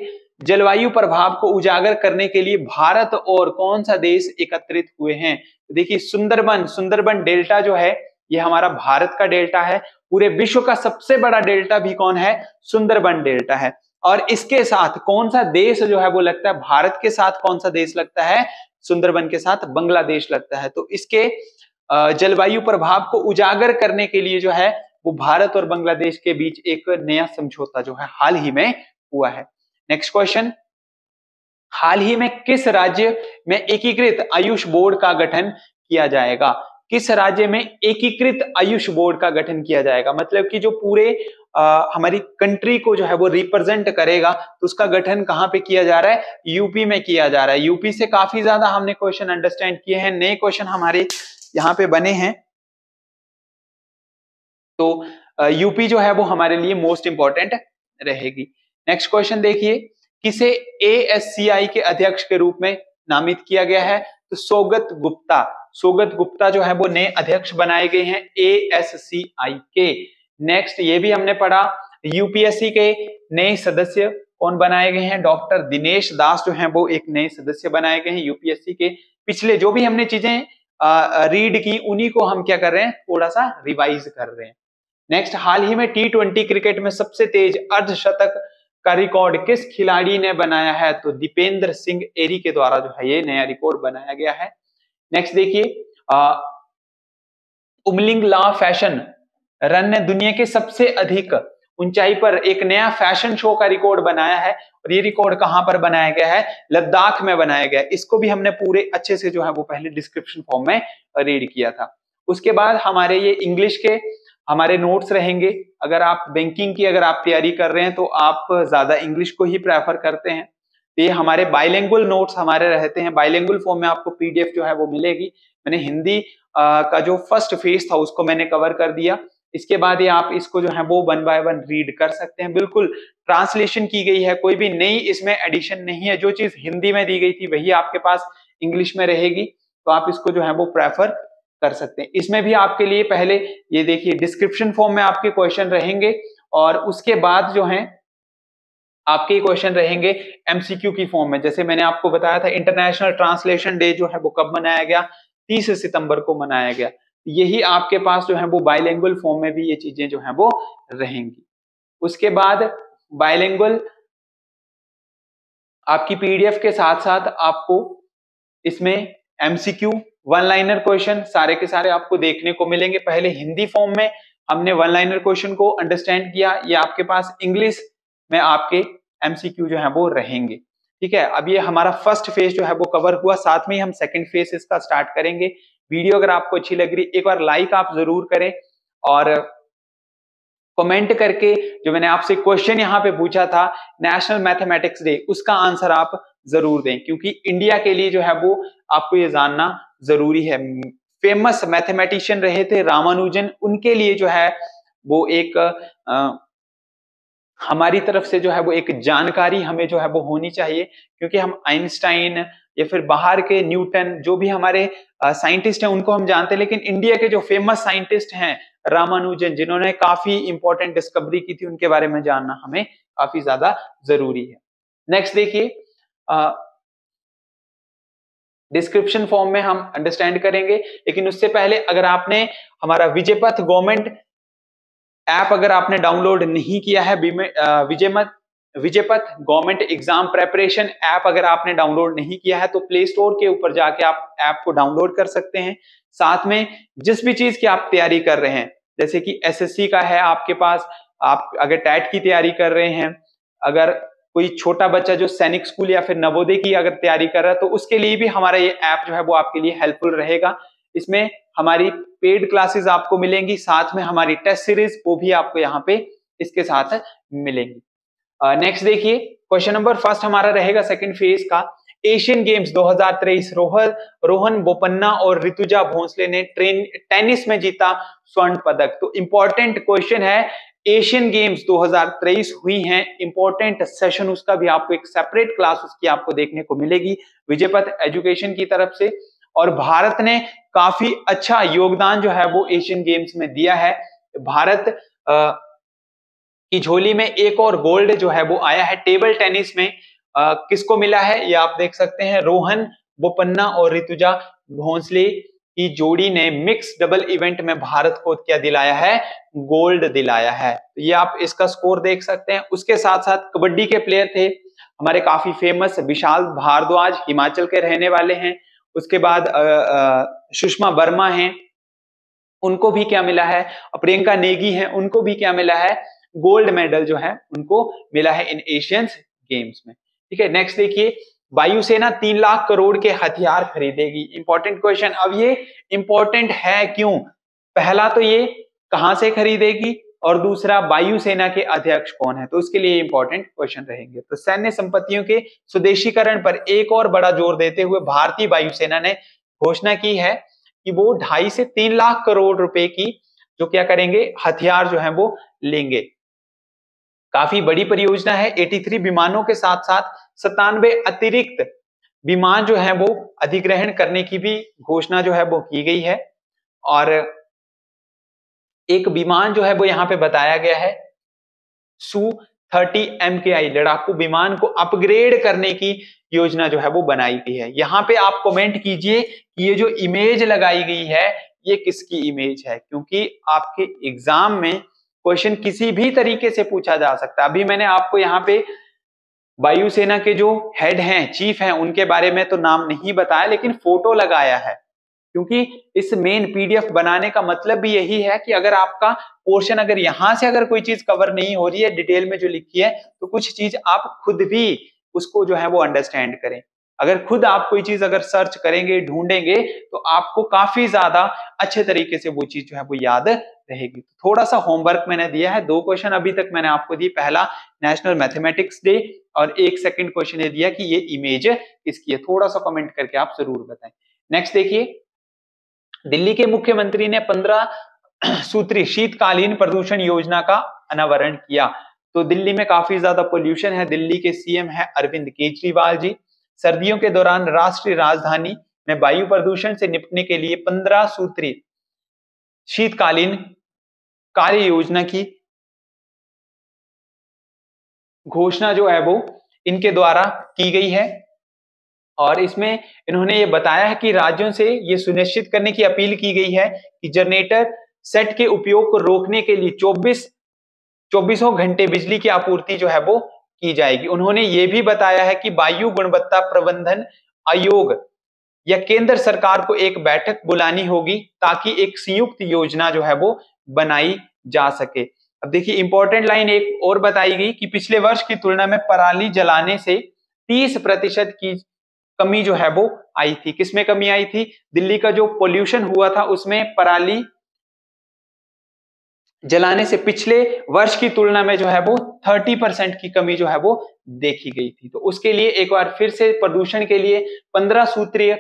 जलवायु प्रभाव को उजागर करने के लिए भारत और कौन सा देश एकत्रित हुए हैं? देखिए, सुंदरबन सुंदरबन डेल्टा जो है, ये हमारा भारत का डेल्टा है। पूरे विश्व का सबसे बड़ा डेल्टा भी कौन है? सुंदरबन डेल्टा है। और इसके साथ कौन सा देश जो है, वो लगता है भारत के साथ कौन सा देश लगता है? सुंदरबन के साथ बांग्लादेश लगता है। तो इसके जलवायु प्रभाव को उजागर करने के लिए जो है, वो भारत और बांग्लादेश के बीच एक नया समझौता जो है, हाल ही में हुआ है। नेक्स्ट क्वेश्चन हाल ही में किस राज्य में एकीकृत आयुष बोर्ड का गठन किया जाएगा? किस राज्य में एकीकृत आयुष बोर्ड का गठन किया जाएगा? मतलब कि जो पूरे आ, हमारी कंट्री को जो है वो रिप्रेजेंट करेगा तो उसका गठन कहाँ पे किया जा रहा है? यूपी में किया जा रहा है। यूपी से काफ़ी ज़्यादा हमने क्वेश्चन अंडरस्टैंड किए हैं। नए क्वेश्चन हमारे यहाँ पे बने हैं। तो यूपी जो है वो हमारे लिए मोस्ट इंपॉर्टेंट रहेगी। नेक्स्ट क्वेश्चन देखिए, किसे एएससीआई के अध्यक्ष के रूप में नामित किया गया है? तो सोगत गुप्ता। सोगत गुप्ता जो है, वो नए अध्यक्ष बनाए गए हैं एएससीआई के। नेक्स्ट ये भी हमने पढ़ा यूपीएससी के नए सदस्य कौन बनाए गए हैं? डॉक्टर दिनेश दास जो है, वो एक नए सदस्य बनाए गए हैं यूपीएससी के। पिछले जो भी हमने चीज़ें रीड की, उन्हीं को हम क्या कर रहे हैं? थोड़ा सा रिवाइज कर रहे हैं। नेक्स्ट हाल ही में टी ट्वेंटी क्रिकेट में सबसे तेज अर्धशतक का रिकॉर्ड किस खिलाड़ी ने बनाया है? तो दीपेंद्र सिंह एरी के द्वारा जो है ये नया रिकॉर्ड बनाया गया है। नेक्स्ट देखिए उमलिंग ला फ़ैशन, रन ने दुनिया के सबसे अधिक ऊंचाई पर एक नया फ़ैशन शो का रिकॉर्ड बनाया है और ये रिकॉर्ड कहाँ पर बनाया गया है? लद्दाख में बनाया गया। इसको भी हमने पूरे अच्छे से जो है वो पहले डिस्क्रिप्शन फॉर्म में रीड किया था। उसके बाद हमारे ये इंग्लिश के हमारे नोट्स रहेंगे। अगर आप बैंकिंग की अगर आप तैयारी कर रहे हैं तो आप ज़्यादा इंग्लिश को ही प्रेफर करते हैं। तो ये हमारे बाइलेंगुअल नोट्स हमारे रहते हैं। बाइलेंगुअल फॉर्म में आपको पीडीएफ जो है वो मिलेगी। मैंने हिंदी आ, का जो फ़र्स्ट फ़ेज़ था उसको मैंने कवर कर दिया। इसके बाद ये आप इसको जो है वो वन बाय वन रीड कर सकते हैं। बिल्कुल ट्रांसलेशन की गई है। कोई भी नई इसमें एडिशन नहीं है। जो चीज़ हिंदी में दी गई थी वही आपके पास इंग्लिश में रहेगी। तो आप इसको जो है वो प्रेफर कर सकते हैं। इसमें भी आपके लिए पहले ये देखिए डिस्क्रिप्शन फॉर्म में आपके क्वेश्चन रहेंगे और उसके बाद जो है, आपके क्वेश्चन रहेंगे एमसीक्यू की फॉर्म में। जैसे मैंने आपको बताया था इंटरनेशनल ट्रांसलेशन डे जो है, वो कब मनाया गया? तीस सितंबर को मनाया गया। यही आपके पास जो है, वो बाइलेंगुअल फॉर्म में भी ये चीज़ें जो है, वो रहेंगी। उसके बाद बाइलेंगुअल आपकी पीडीएफ के साथ साथ आपको इसमें एमसीक्यू वन लाइनर क्वेश्चन सारे के सारे आपको देखने को मिलेंगे। पहले हिंदी फॉर्म में हमने वन लाइनर क्वेश्चन को अंडरस्टैंड किया। ये आपके पास इंग्लिश में आपके एमसीक्यू जो है वो रहेंगे। ठीक है? अब ये हमारा फ़र्स्ट फ़ेज़ जो है वो कवर हुआ। साथ में ही हम सेकंड फ़ेज़ इसका स्टार्ट करेंगे। वीडियो अगर आपको अच्छी लग रही, एक बार लाइक आप ज़रूर करें और कमेंट करके जो मैंने आपसे क्वेश्चन यहाँ पे पूछा था नेशनल मैथमेटिक्स डे उसका आंसर आप ज़रूर दें। क्योंकि इंडिया के लिए जो है वो आपको ये जानना ज़रूरी है। फ़ेमस मैथमेटिशियन रहे थे रामानुजन उनके लिए जो है वो एक आ, हमारी तरफ़ से जो है वो एक जानकारी हमें जो है वो होनी चाहिए क्योंकि हम आइंस्टाइन या फिर बाहर के न्यूटन जो भी हमारे साइंटिस्ट हैं उनको हम जानते हैं लेकिन इंडिया के जो फ़ेमस साइंटिस्ट हैं रामानुजन जिन्होंने काफ़ी इंपॉर्टेंट डिस्कवरी की थी उनके बारे में जानना हमें काफ़ी ज़्यादा ज़रूरी है। नेक्स्ट देखिए डिस्क्रिप्शन फॉर्म में हम अंडरस्टैंड करेंगे। लेकिन उससे पहले अगर आपने हमारा विजयपथ गवर्नमेंट ऐप अगर आपने डाउनलोड नहीं किया है विजयमत, Vijaypath government exam preparation app अगर आपने डाउनलोड नहीं किया है तो प्ले स्टोर के ऊपर जाके आप ऐप को डाउनलोड कर सकते हैं। साथ में जिस भी चीज़ की आप तैयारी कर रहे हैं, जैसे कि एसएससी का है आपके पास, आप अगर टैट की तैयारी कर रहे हैं, अगर कोई छोटा बच्चा जो सैनिक स्कूल या फिर नवोदय की अगर तैयारी कर रहा है तो उसके लिए भी हमारा ये ऐप जो है वो आपके लिए हेल्पफुल रहेगा। इसमें हमारी पेड क्लासेस आपको मिलेंगी, साथ में हमारी टेस्ट सीरीज़ वो भी आपको यहाँ पे इसके साथ मिलेंगी। नेक्स्ट देखिए क्वेश्चन नंबर फ़र्स्ट हमारा रहेगा सेकंड फ़ेज़ का। एशियन गेम्स 2023 रोहन रोहन बोपन्ना और ऋतुजा भोंसले ने ट्रेन टेनिस में जीता स्वर्ण पदक। तो इंपॉर्टेंट क्वेश्चन है एशियन गेम्स 2023 हुई हैं। इंपॉर्टेंट सेशन उसका भी आपको एक सेपरेट क्लास उसकी आपको देखने को मिलेगी विजयपथ एजुकेशन की तरफ़ से। और भारत ने काफ़ी अच्छा योगदान जो है वो एशियन गेम्स में दिया है। भारत आ, की झोली में एक और गोल्ड जो है वो आया है टेबल टेनिस में। आ, किसको मिला है? ये आप देख सकते हैं रोहन बोपन्ना और ऋतुजा भोंसले। की जोड़ी ने मिक्स डबल इवेंट में भारत को क्या दिलाया है? गोल्ड दिलाया है। तो ये आप इसका स्कोर देख सकते हैं। उसके साथ साथ कबड्डी के प्लेयर थे। हमारे काफ़ी फ़ेमस विशाल भारद्वाज हिमाचल के रहने वाले हैं। उसके बाद सुषमा वर्मा हैं। उनको भी क्या मिला है? प्रियंका नेगी है। उनको भी क्या मिला है? गोल्ड मेडल जो है, उनको मिला है इन एशियंस गेम्स में। ठीक है नेक्स्ट देखिए। वायुसेना तीन लाख करोड़ के हथियार खरीदेगी। इंपॉर्टेंट क्वेश्चन अब ये इंपॉर्टेंट है क्यों? पहला तो ये, कहाँ से खरीदेगी? और दूसरा, वायुसेना के अध्यक्ष कौन है? तो उसके लिए इंपॉर्टेंट क्वेश्चन रहेंगे। तो सैन्य संपत्तियों के स्वदेशीकरण पर एक और बड़ा ज़ोर देते हुए भारतीय वायुसेना ने घोषणा की है कि वो ढाई से तीन लाख करोड़ रुपए की, जो क्या करेंगे, हथियार जो है वो लेंगे। काफ़ी बड़ी परियोजना है। 83 विमानों के साथ साथ सतानवे अतिरिक्त विमान जो है वो अधिग्रहण करने की भी घोषणा जो है वो की गई है। और एक विमान जो है वो यहाँ पे बताया गया है, सू थर्टी एम के आई, लड़ाकू विमान को अपग्रेड करने की योजना जो है वो बनाई गई है। यहाँ पे आप कमेंट कीजिए कि ये जो इमेज लगाई गई है, ये किसकी इमेज है? क्योंकि आपके एग्ज़ाम में क्वेश्चन किसी भी तरीके से पूछा जा सकता है। अभी मैंने आपको यहाँ पे वायुसेना के जो हेड हैं चीफ हैं, उनके बारे में तो नाम नहीं बताया, लेकिन फ़ोटो लगाया है। क्योंकि इस मेन पीडीएफ बनाने का मतलब भी यही है कि अगर आपका पोर्शन अगर यहाँ से अगर कोई चीज़ कवर नहीं हो रही है डिटेल में जो लिखी है तो कुछ चीज़ आप खुद भी उसको जो है वो अंडरस्टैंड करें। अगर खुद आप कोई चीज़ अगर सर्च करेंगे, ढूंढेंगे तो आपको काफ़ी ज़्यादा अच्छे तरीके से वो चीज़ जो है वो याद रहेगी। तो थोड़ा सा होमवर्क मैंने दिया है। दो क्वेश्चन अभी तक मैंने आपको दी। पहला नेशनल मैथमेटिक्स डे और एक सेकंड क्वेश्चन ये दिया कि ये इमेज किसकी है? थोड़ा सा कमेंट करके आप ज़रूर बताएँ। नेक्स्ट देखिए, दिल्ली के मुख्यमंत्री ने पंद्रह सूत्री शीतकालीन प्रदूषण योजना का अनावरण किया। तो दिल्ली में काफ़ी ज़्यादा पोल्यूशन है। दिल्ली के सीएम है अरविंद केजरीवाल जी। सर्दियों के दौरान राष्ट्रीय राजधानी में वायु प्रदूषण से निपटने के लिए पंद्रह सूत्री शीतकालीन कार्य योजना की घोषणा जो है वो इनके द्वारा की गई है। और इसमें इन्होंने ये बताया है कि राज्यों से ये सुनिश्चित करने की अपील की गई है कि जनरेटर सेट के उपयोग को रोकने के लिए 24 चौबीसों घंटे बिजली की आपूर्ति जो है वो की जाएगी। उन्होंने ये भी बताया है कि वायु गुणवत्ता प्रबंधन आयोग या केंद्र सरकार को एक बैठक बुलानी होगी ताकि एक संयुक्त योजना जो है वो बनाई जा सके। अब देखिए इंपॉर्टेंट लाइन एक और बताई गई कि पिछले वर्ष की तुलना में पराली जलाने से 30 प्रतिशत की कमी जो है वो आई थी। किसमें कमी आई थी? दिल्ली का जो पोल्यूशन हुआ था, उसमें पराली जलाने से पिछले वर्ष की तुलना में जो है वो 30 परसेंट की कमी जो है वो देखी गई थी। तो उसके लिए एक बार फिर से प्रदूषण के लिए 15 सूत्रीय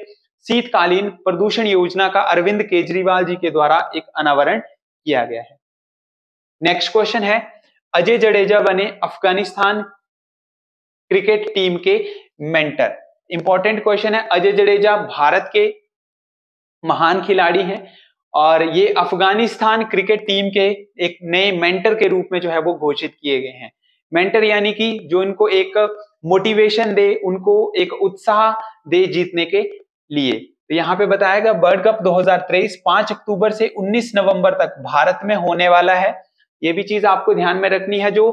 शीतकालीन प्रदूषण योजना का अरविंद केजरीवाल जी के द्वारा एक अनावरण किया गया है। नेक्स्ट क्वेश्चन है, अजय जडेजा बने अफ़गानिस्तान क्रिकेट टीम के मेंटर। इंपॉर्टेंट क्वेश्चन है, अजय जडेजा भारत के महान खिलाड़ी हैं और ये अफ़गानिस्तान क्रिकेट टीम के एक नए मेंटर के रूप में जो है वो घोषित किए गए हैं। मेंटर यानी कि जो इनको एक मोटिवेशन दे, उनको एक उत्साह दे जीतने के लिए। तो यहाँ पे बताया गया वर्ल्ड कप 2023 5 अक्टूबर से 19 नवंबर तक भारत में होने वाला है। ये भी चीज़ आपको ध्यान में रखनी है जो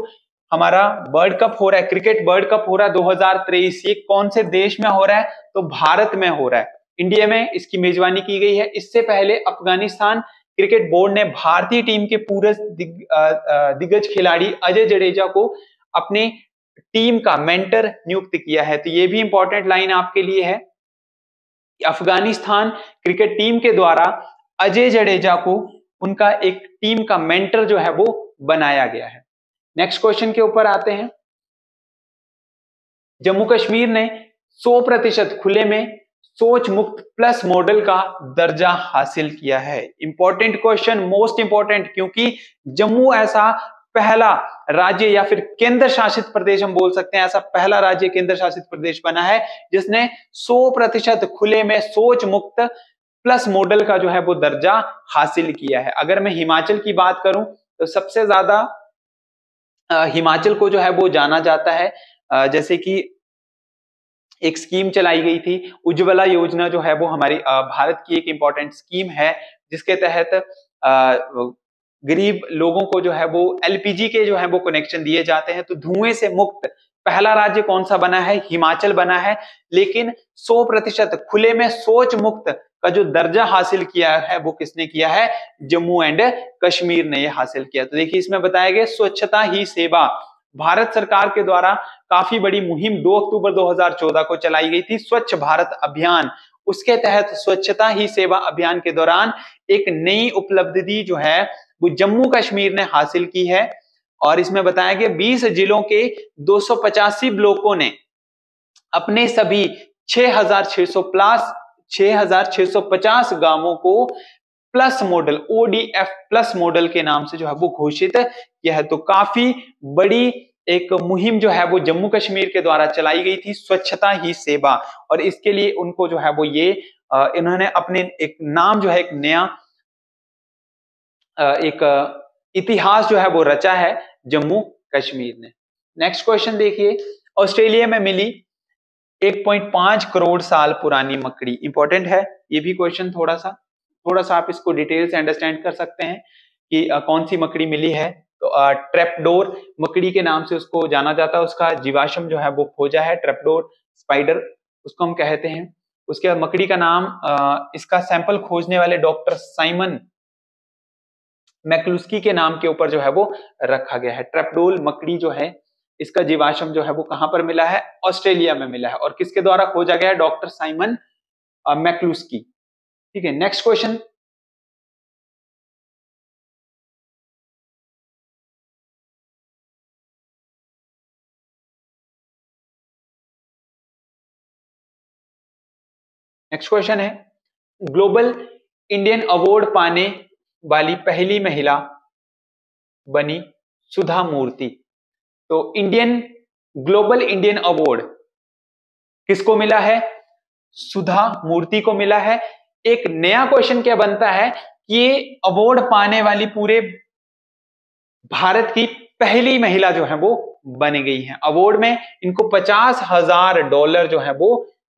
हमारा वर्ल्ड कप हो रहा है क्रिकेट वर्ल्ड कप हो रहा है 2023 ये कौन से देश में हो रहा है? तो भारत में हो रहा है। इंडिया में इसकी मेजबानी की गई है। इससे पहले अफ़गानिस्तान क्रिकेट बोर्ड ने भारतीय टीम के पूरे दिग, दिग्गज खिलाड़ी अजय जडेजा को अपने टीम का मेंटर नियुक्त किया है। तो ये भी इंपॉर्टेंट लाइन आपके लिए है। अफ़गानिस्तान क्रिकेट टीम के द्वारा अजय जडेजा को उनका एक टीम का मेंटर जो है वो बनाया गया है। नेक्स्ट क्वेश्चन के ऊपर आते हैं। जम्मू कश्मीर ने 100 प्रतिशत खुले में सोच मुक्त प्लस मॉडल का दर्जा हासिल किया है। इंपॉर्टेंट क्वेश्चन मोस्ट इंपॉर्टेंट क्योंकि जम्मू ऐसा पहला राज्य या फिर केंद्र शासित प्रदेश हम बोल सकते हैं। ऐसा पहला राज्य केंद्र शासित प्रदेश बना है, जिसने 100 प्रतिशत खुले में सोच मुक्त प्लस मॉडल का जो है वो दर्जा हासिल किया है। अगर मैं हिमाचल की बात करूँ तो सबसे ज़्यादा हिमाचल को जो है वो जाना जाता है। जैसे कि एक स्कीम चलाई गई थी, उज्ज्वला योजना जो है वो हमारी भारत की एक इंपॉर्टेंट स्कीम है, जिसके तहत गरीब लोगों को जो है वो एलपीजी के जो है वो कनेक्शन दिए जाते हैं। तो धुएँ से मुक्त पहला राज्य कौन सा बना है? हिमाचल बना है। लेकिन 100 प्रतिशत खुले में सोच मुक्त का जो दर्जा हासिल किया है, वो किसने किया है? जम्मू एंड कश्मीर ने ये हासिल किया। तो देखिए, इसमें बताया गया स्वच्छता ही सेवा। भारत सरकार के द्वारा काफ़ी बड़ी मुहिम 2 अक्टूबर 2014 को चलाई गई थी, स्वच्छ भारत अभियान। उसके तहत स्वच्छता ही सेवा अभियान के दौरान एक नई उपलब्धि जो है वो जम्मू कश्मीर ने हासिल की है और इसमें बताया गया 20 जिलों के दो ब्लॉकों ने अपने सभी 6,600 प्लस 6,650 गाँवों को plus model ODF plus model के नाम से जो है वो घोषित किया है तो काफ़ी बड़ी एक मुहिम जो है वो जम्मू कश्मीर के द्वारा चलाई गई थी स्वच्छता ही सेवा। और इसके लिए उनको जो है वो ये इन्होंने अपने एक नाम जो है एक नया एक इतिहास जो है वो रचा है जम्मू कश्मीर ने। नेक्स्ट क्वेश्चन देखिए। ऑस्ट्रेलिया में मिली 1.5 करोड़ साल पुरानी मकड़ी। इंपॉर्टेंट है? ये भी क्वेश्चन थोड़ा सा थोड़ा सा आप इसको डिटेल से अंडरस्टैंड कर सकते हैं कि कौन सी मकड़ी मिली है। तो ट्रेपडोर मकड़ी के नाम से उसको जाना जाता है। उसका जीवाश्म जो है वो खोजा है ट्रेपडोर स्पाइडर उसको हम कहते हैं। उसके बाद मकड़ी का नाम इसका सैंपल खोजने वाले डॉक्टर साइमन मैक्लुस्की के नाम के ऊपर जो है वो रखा गया है। ट्रेपडोल मकड़ी जो है, इसका जीवाश्म जो है वो कहाँ पर मिला है? ऑस्ट्रेलिया में मिला है। और किसके द्वारा खोजा गया है? Doctor Simon McCluskey. ठीक है, नेक्स्ट क्वेश्चन। नेक्स्ट क्वेश्चन है, ग्लोबल इंडियन अवार्ड पाने वाली पहली महिला बनी सुधा मूर्ति। तो इंडियन ग्लोबल इंडियन अवार्ड किसको मिला है? सुधा मूर्ति को मिला है। एक नया क्वेश्चन क्या बनता है कि ये अवार्ड पाने वाली पूरे भारत की पहली महिला जो है वो बन गई है। अवार्ड में इनको पचास हज़ार डॉलर जो है वो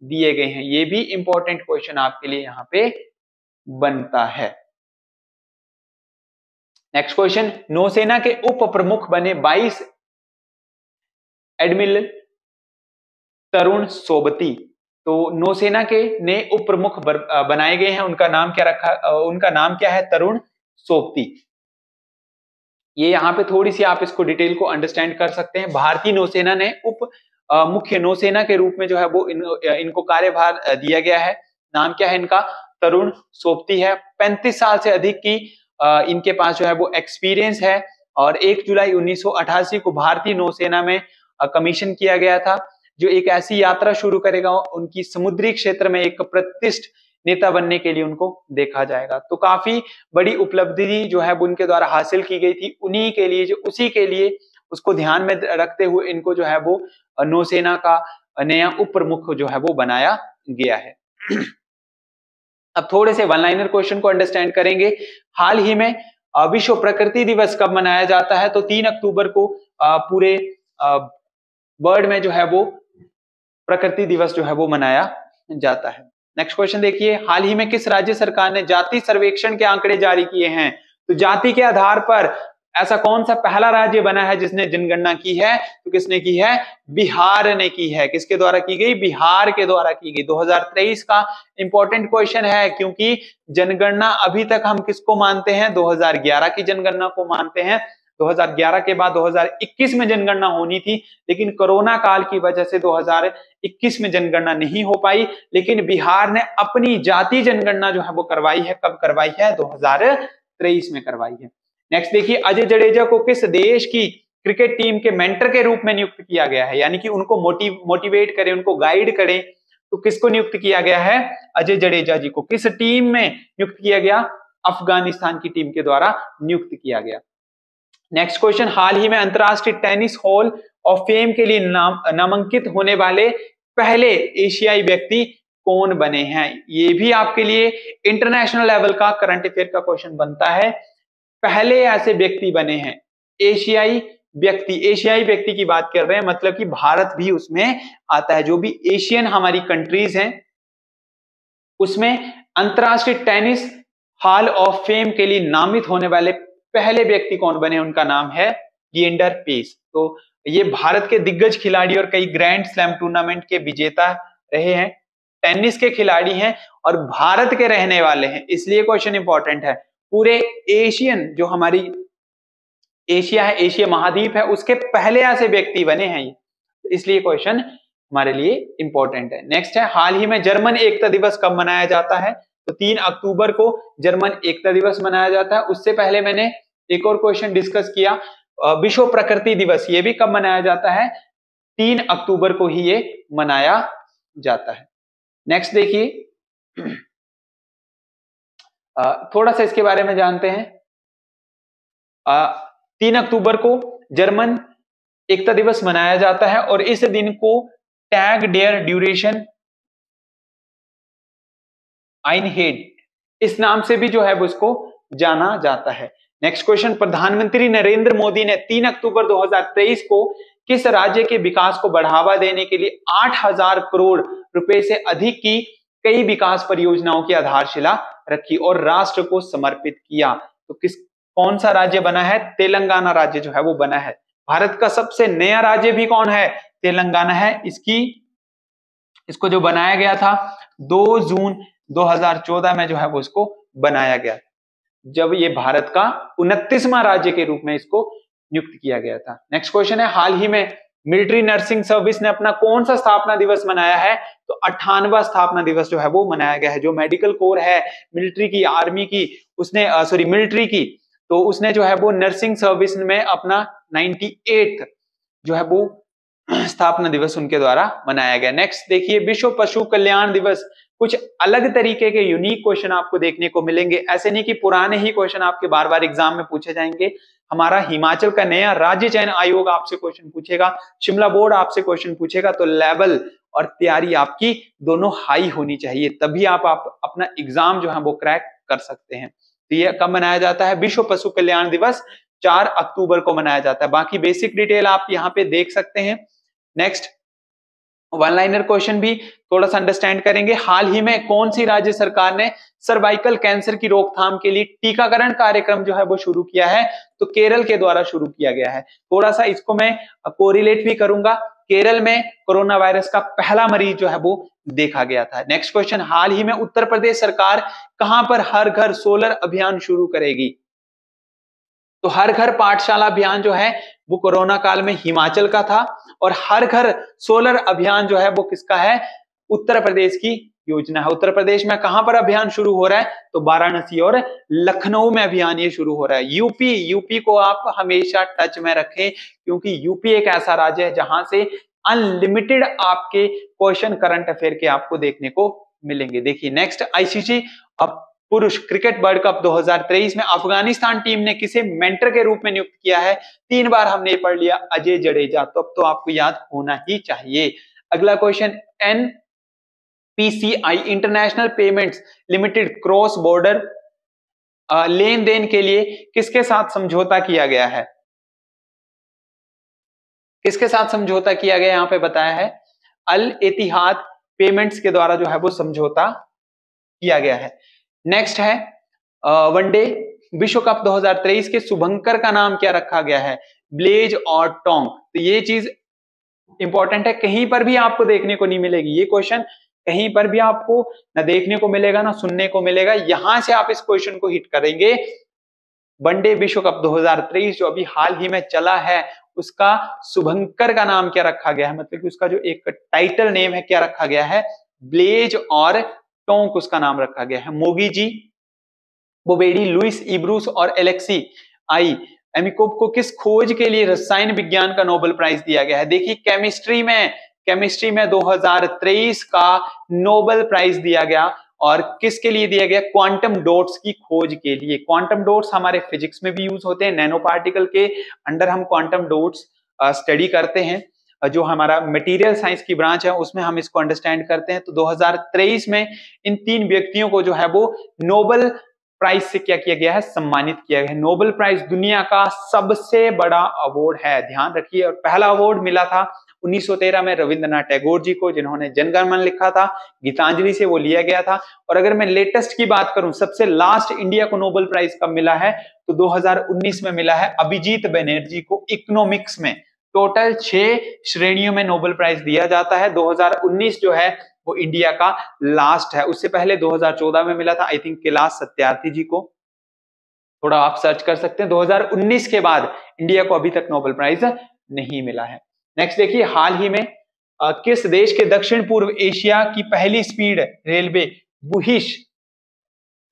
दिए गए हैं। ये भी इंपॉर्टेंट क्वेश्चन आपके लिए यहाँ पे बनता है। नेक्स्ट क्वेश्चन नौसेना के उप प्रमुख बने 22 एडमिरल तरुण सोबती। तो नौसेना के ने उप प्रमुख बनाए गए हैं। उनका नाम क्या रखा उनका नाम क्या है? तरुण सोबती। ये यहाँ पे थोड़ी सी आप इसको डिटेल को अंडरस्टैंड कर सकते हैं। भारतीय नौसेना ने उप मुख्य नौसेना के रूप में जो है वो इन, इनको कार्यभार दिया गया है। नाम क्या है इनका? तरुण सोपती है। पैंतीस साल से अधिक की इनके पास जो है वो एक्सपीरियंस है और 1 जुलाई 1988 को भारतीय नौसेना में कमीशन किया गया था, जो एक ऐसी यात्रा शुरू करेगा उनकी समुद्री क्षेत्र में एक प्रतिष्ठ नेता बनने के लिए उनको देखा जाएगा। तो काफ़ी बड़ी उपलब्धि जो है उनके द्वारा हासिल की गई थी। उन्हीं के लिए जो, उसी के लिए उसको ध्यान में रखते हुए इनको जो है वो नौसेना का नया उप प्रमुख जो है वो बनाया गया है। अब थोड़े से वन लाइनर क्वेश्चन को अंडरस्टैंड करेंगे। हाल ही में विश्व प्रकृति दिवस कब मनाया जाता है? तो तीन अक्टूबर को पूरे वर्ल्ड में जो है वो प्रकृति दिवस जो है वो मनाया जाता है। नेक्स्ट क्वेश्चन देखिए, हाल ही में किस राज्य सरकार ने जाति सर्वेक्षण के आंकड़े जारी किए हैं? तो जाति के आधार पर ऐसा कौन सा पहला राज्य बना है जिसने जनगणना की है? तो किसने की है? बिहार ने की है। किसके द्वारा की गई? बिहार के द्वारा की गई। 2023 का इंपॉर्टेंट क्वेश्चन है, क्योंकि जनगणना अभी तक हम किसको मानते हैं? 2011 की जनगणना को मानते हैं। 2011 के बाद 2021 में जनगणना होनी थी, लेकिन कोरोना काल की वजह से 2021 में जनगणना नहीं हो पाई। लेकिन बिहार ने अपनी जाति जनगणना जो है वो करवाई है। कब करवाई है? 2023 में करवाई है। नेक्स्ट देखिए, अजय जडेजा को किस देश की क्रिकेट टीम के मेंटर के रूप में नियुक्त किया गया है? यानी कि उनको मोटिव मोटिवेट करें, उनको गाइड करें तो किसको नियुक्त किया गया है? अजय जडेजा जी को। किस टीम में नियुक्त किया गया? अफ़गानिस्तान की टीम के द्वारा नियुक्त किया गया। नेक्स्ट क्वेश्चन हाल ही में अंतरराष्ट्रीय टेनिस हॉल ऑफ़ फेम के लिए नाम, नामांकित होने वाले पहले एशियाई व्यक्ति कौन बने हैं? ये भी आपके लिए इंटरनेशनल लेवल का करंट अफेयर का क्वेश्चन बनता है। पहले ऐसे व्यक्ति बने हैं। एशियाई व्यक्ति एशियाई व्यक्ति की बात कर रहे हैं मतलब कि भारत भी उसमें आता है। जो भी एशियन हमारी कंट्रीज़ हैं, उसमें अंतरराष्ट्रीय टेनिस हॉल ऑफ़ फेम के लिए नामित होने वाले पहले व्यक्ति कौन बने उनका नाम है लिएंडर पेस तो ये भारत के दिग्गज खिलाड़ी और कई ग्रैंड स्लैम टूर्नामेंट के विजेता रहे हैं। टेनिस के खिलाड़ी हैं और भारत के रहने वाले हैं। इसलिए क्वेश्चन इंपॉर्टेंट है। पूरे एशियन, जो हमारी एशिया है, एशिया महाद्वीप है, उसके पहले ऐसे व्यक्ति बने हैं ये। इसलिए क्वेश्चन हमारे लिए इंपॉर्टेंट है। नेक्स्ट है, हाल ही में जर्मन एकता दिवस कब मनाया जाता है? तो तीन अक्टूबर को जर्मन एकता दिवस मनाया जाता है। उससे पहले मैंने एक और क्वेश्चन डिस्कस किया विश्व प्रकृति दिवस, ये भी कब मनाया जाता है? तीन अक्टूबर को ही ये मनाया जाता है। नेक्स्ट देखिए। थोड़ा सा इसके बारे में जानते हैं। तीन अक्टूबर को जर्मन एकता दिवस मनाया जाता है और इस दिन को टैग डेयर ड्यूरेशन आइन हेड इस नाम से भी जो है उसको जाना जाता है। नेक्स्ट क्वेश्चन प्रधानमंत्री नरेंद्र मोदी ने 3 अक्टूबर 2023 को किस राज्य के विकास को बढ़ावा देने के लिए 8000 करोड़ रुपए से अधिक की कई विकास परियोजनाओं की आधारशिला रखी और राष्ट्र को समर्पित किया। तो किस, कौन सा राज्य बना है? तेलंगाना राज्य जो है, वो बना है। भारत का सबसे नया राज्य भी कौन है? तेलंगाना है। इसकी, इसको जो बनाया गया था 2 जून 2014 में जो है, वो इसको बनाया गया। जब ये भारत का उनतीसवां राज्य के रूप में इसको नियुक्त किया गया था। नेक्स्ट क्वेश्चन है, हाल ही में मिलिट्री नर्सिंग सर्विस ने अपना कौन सा स्थापना दिवस मनाया है? तो अठानवा स्थापना दिवस जो है वो मनाया गया है, जो मेडिकल कोर है, मिलिट्री की, आर्मी की, उसने सॉरी, मिलिट्री की तो उसने जो है वो नर्सिंग सर्विस में अपना नाइनटी जो है वो स्थापना दिवस उनके द्वारा मनाया गया। नेक्स्ट देखिए, विश्व पशु कल्याण दिवस। कुछ अलग तरीके के यूनिक क्वेश्चन आपको देखने को मिलेंगे। ऐसे नहीं कि पुराने ही क्वेश्चन आपके बार बार एग्ज़ाम में पूछे जाएँगे। हमारा हिमाचल का नया राज्य चयन आयोग आपसे क्वेश्चन पूछेगा शिमला बोर्ड आपसे क्वेश्चन पूछेगा तो लेवल और तैयारी आपकी दोनों हाई होनी चाहिए। तभी आप, आप अपना एग्ज़ाम जो है वो क्रैक कर सकते हैं। तो ये कब मनाया जाता है? विश्व पशु कल्याण दिवस चार अक्टूबर को मनाया जाता है। बाकी बेसिक डिटेल आप यहाँ पे देख सकते हैं। नेक्स्ट वन लाइनर क्वेश्चन भी थोड़ा सा अंडरस्टैंड करेंगे। हाल ही में कौन सी राज्य सरकार ने सर्वाइकल कैंसर की रोकथाम के लिए टीकाकरण कार्यक्रम जो है वो शुरू किया है? तो केरल के द्वारा शुरू किया गया है। थोड़ा सा इसको मैं कोरिलेट भी करूँगा। केरल में कोरोना वायरस का पहला मरीज़ जो है वो देखा गया था। नेक्स्ट क्वेश्चन हाल ही में उत्तर प्रदेश सरकार कहाँ पर हर घर सोलर अभियान शुरू करेगी? तो हर घर पाठशाला अभियान जो है वो कोरोना काल में हिमाचल का था और हर घर सोलर अभियान जो है वो किसका है? उत्तर प्रदेश की योजना है। उत्तर प्रदेश में कहाँ पर अभियान शुरू हो रहा है? तो वाराणसी और लखनऊ में अभियान ये शुरू हो रहा है। यूपी यूपी को आप हमेशा टच में रखें क्योंकि यूपी एक ऐसा राज्य है जहाँ से अनलिमिटेड आपके क्वेश्चन करंट अफेयर के आपको देखने को मिलेंगे। देखिए नेक्स्ट आईसीसी अब पुरुष क्रिकेट वर्ल्ड कप 2023 में अफ़गानिस्तान टीम ने किसे मेंटर के रूप में नियुक्त किया है? तीन बार हमने पढ़ लिया, अजय जडेजा। तो अब तो आपको याद होना ही चाहिए। अगला question N PCI international payments limited cross border लेन देन के लिए किसके साथ समझौता किया गया है? किसके साथ समझौता किया गया यहाँ पे बताया है। अल एतिहाद पेमेंट्स के द्वारा जो है वो समझौता किया गया है। नेक्स्ट है वनडे विश्व कप 2023 के शुभंकर का नाम क्या रखा गया है? ब्लेज और टोंग तो ये चीज़ इंपॉर्टेंट है, कहीं पर भी आपको देखने को नहीं मिलेगी। ये क्वेश्चन कहीं पर भी आपको ना देखने को मिलेगा, ना सुनने को मिलेगा। यहाँ से आप इस क्वेश्चन को हिट करेंगे। वनडे विश्व कप 2023 जो अभी हाल ही में चला है, उसका शुभंकर का नाम क्या रखा गया है? मतलब कि उसका जो एक टाइटल नेम है, क्या रखा गया है? ब्लेज और टोंक उसका नाम रखा गया है। मोगी जी, बोबेडी लुइस इब्रूस और एलेक्सी आई। एमिकोप को किस खोज के लिए रसायन विज्ञान का नोबेल प्राइज दिया गया है? देखिए, केमिस्ट्री में केमिस्ट्री में 2023 का नोबेल प्राइज दिया गया और किसके लिए दिया गया? क्वांटम डॉट्स की खोज के लिए। क्वांटम डॉट्स हमारे फिजिक्स में भी यूज़ होते हैं, नैनो पार्टिकल के अंडर हम क्वांटम डॉट्स स्टडी करते हैं। जो हमारा मटेरियल साइंस की ब्रांच है, उसमें हम इसको अंडरस्टैंड करते हैं। तो 2023 में इन तीन व्यक्तियों को जो है, वो नोबल प्राइज से क्या किया गया है? सम्मानित किया गया है। नोबेल प्राइज दुनिया का सबसे बड़ा अवार्ड है। ध्यान रखिए, और पहला अवार्ड मिला था 1913 में रविंद्रनाथ टैगोर जी को, जिन्होंने जनगणमन लिखा था, गीतांजलि से वो लिया गया था। और अगर मैं लेटेस्ट की बात करूँ, सबसे लास्ट इंडिया को नोबेल प्राइज कब मिला है? तो 2019 में मिला है अभिजीत बनर्जी को इकोनॉमिक्स में। टोटल छह श्रेणियों में नोबेल प्राइज दिया जाता है। 2019 जो है वो इंडिया का लास्ट है। उससे पहले 2014 में मिला था आई थिंक कैलाश सत्यार्थी जी को। थोड़ा आप सर्च कर सकते हैं। 2019 के बाद इंडिया को अभी तक नोबेल प्राइज नहीं मिला है। नेक्स्ट देखिए हाल ही में आ, किस देश के दक्षिण पूर्व एशिया की पहली स्पीड रेलवे बुहिश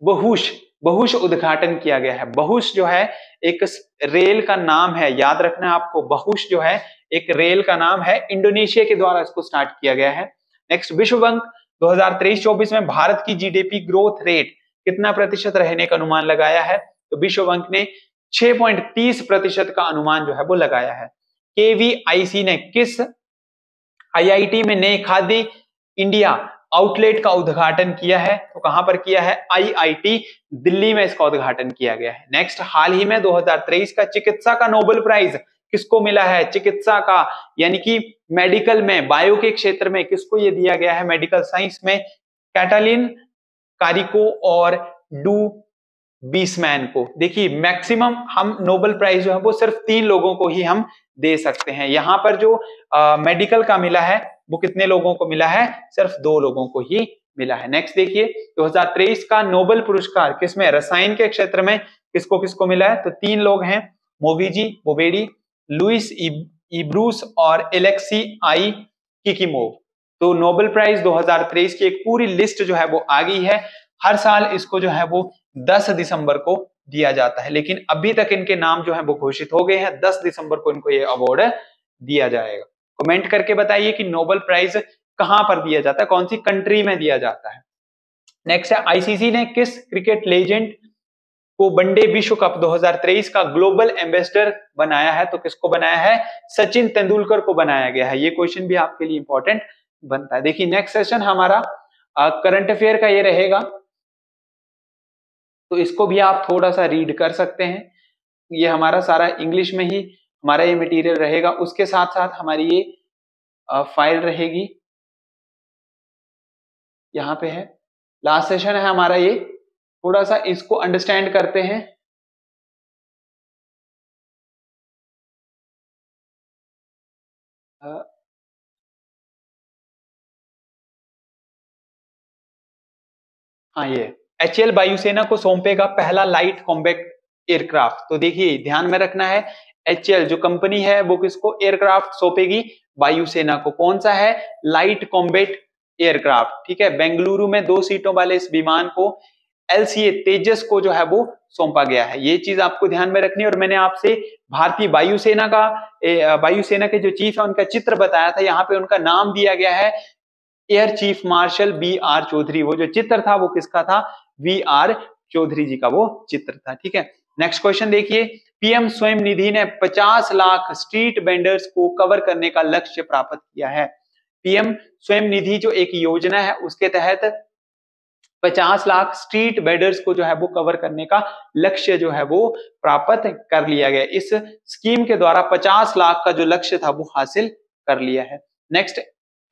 बहुश बहुश उद्घाटन किया गया है। बहुश जो है, एक रेल का नाम है। याद रखना आपको, बहुश जो है, एक रेल का नाम है। इंडोनेशिया के द्वारा इसको स्टार्ट किया गया है। नेक्स्ट विश्व बैंक 2023-24 में भारत की जीडीपी ग्रोथ रेट कितना प्रतिशत रहने का अनुमान लगाया है? तो विश्व बैंक ने 6.30 प्रतिशत का अनुमान जो है, वो लगाया है। केवीआईसी ने किस, आईआईटी में नए खाद्य, इंडिया आउटलेट का उद्घाटन किया है। तो कहाँ पर किया है? आईआईटी दिल्ली में इसका उद्घाटन किया गया है। नेक्स्ट हाल ही में 2023 का चिकित्सा का नोबेल प्राइज किसको मिला है? चिकित्सा का, यानी कि मेडिकल में बायो के क्षेत्र में किसको ये दिया गया है? मेडिकल साइंस में कैटालिन कारिको और डू बीसमैन को। देखिए मैक्सिमम हम नोबेल प्राइज जो है, वो सिर्फ़ तीन लोगों को ही हम दे सकते हैं। यहाँ पर जो आ, मेडिकल का मिला है वो कितने लोगों को मिला है? सिर्फ़ दो लोगों को ही मिला है। नेक्स्ट देखिए 2023 का नोबेल पुरस्कार किसमें रसायन के क्षेत्र में किसको किसको मिला है? तो तीन लोग हैं मोवीजी बोबेडी लुइस इब्रूस और एलेक्सी आई किकीमोव। तो नोबेल प्राइज 2023 की एक पूरी लिस्ट जो है वो आ गई है। हर साल इसको जो है वो 10 दिसंबर को दिया जाता है। लेकिन अभी तक इनके नाम जो है वो घोषित हो गए हैं। 10 दिसंबर को इनको ये अवार्ड दिया जाएगा। कमेंट करके बताइए कि नोबेल प्राइज कहाँ पर दिया जाता है? कौन सी कंट्री में दिया जाता है? नेक्स्ट है आईसीसी ने किस क्रिकेट लेजेंड को वनडे विश्व कप 2023 का ग्लोबल एम्बेसडर बनाया है? तो किसको बनाया है? सचिन तेंदुलकर को बनाया गया है। ये क्वेश्चन भी आपके लिए इंपॉर्टेंट बनता है। देखिए नेक्स्ट सेशन हमारा करंट अफेयर का ये रहेगा। तो इसको भी आप थोड़ा सा रीड कर सकते हैं। ये हमारा सारा इंग्लिश में ही हमारा ये मटेरियल रहेगा। उसके साथ साथ हमारी ये फ़ाइल रहेगी। यहाँ पे है। लास्ट सेशन है हमारा ये। थोड़ा सा इसको अंडरस्टैंड करते हैं। हाँ ये। एच एल वायुसेना को सौंपेगा पहला लाइट कॉम्बैक्ट एयरक्राफ्ट तो देखिए, ध्यान में रखना है एचएल जो कंपनी है, वो किसको एयरक्राफ्ट सौंपेगी? वायुसेना को। कौन सा है? लाइट कॉम्बैट एयरक्राफ्ट ठीक है, बेंगलुरु में दो सीटों वाले इस विमान को एलसीए तेजस को जो है वो सौंपा गया है। ये चीज़ आपको ध्यान में रखनी है और मैंने आपसे भारतीय वायुसेना का वायुसेना के जो चीफ है, उनका चित्र बताया था। यहाँ पे उनका नाम दिया गया है air chief marshal B R Chaudhari. वो जो चित्र था, वो किसका था? वी आर चौधरी जी का वो चित्र था, ठीक है? नेक्स्ट क्वेश्चन देखिए। पीएम स्वयं निधि ने 50 लाख स्ट्रीट वेंडर्स को कवर करने का लक्ष्य प्राप्त किया है। पीएम स्वयं निधि जो एक योजना है, उसके तहत 50 लाख स्ट्रीट वेंडर्स को जो है वो कवर करने का लक्ष्य जो है वो प्राप्त कर लिया गया। इस स्कीम के द्वारा 50 लाख का जो लक्ष्य था, वो हासिल कर लिया है। Next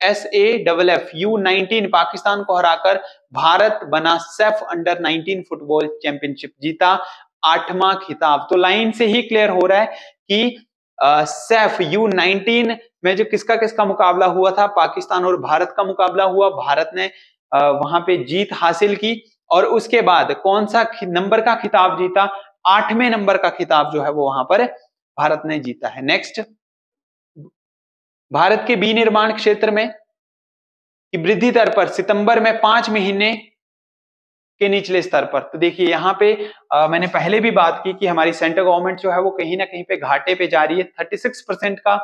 S A double F U nineteen Pakistan को हराकर भारत बना सेफ़ अंडर 19 फुटबॉल चैंपियनशिप जीता आठवां खिताब। तो लाइन से ही क्लियर हो रहा है कि सेफ़ यू नाइनटीन में जो किसका किसका मुकाबला हुआ था पाकिस्तान और भारत का मुकाबला हुआ। भारत ने आ, वहाँ पे जीत हासिल की और उसके बाद कौन सा नंबर का खिताब जीता आठवें नंबर का खिताब जो है वो वहाँ पर भारत ने जीता है। नेक्स्ट। भारत के विनिर्माण क्षेत्र में वृद्धि दर पर सितंबर में पाँच महीने के निचले स्तर पर। तो देखिए यहाँ पे आ, मैंने पहले भी बात की कि हमारी सेंट्रल गवर्नमेंट जो है वो कहीं ना कहीं पे घाटे पे जा रही है। थर्टी सिक्स परसेंट का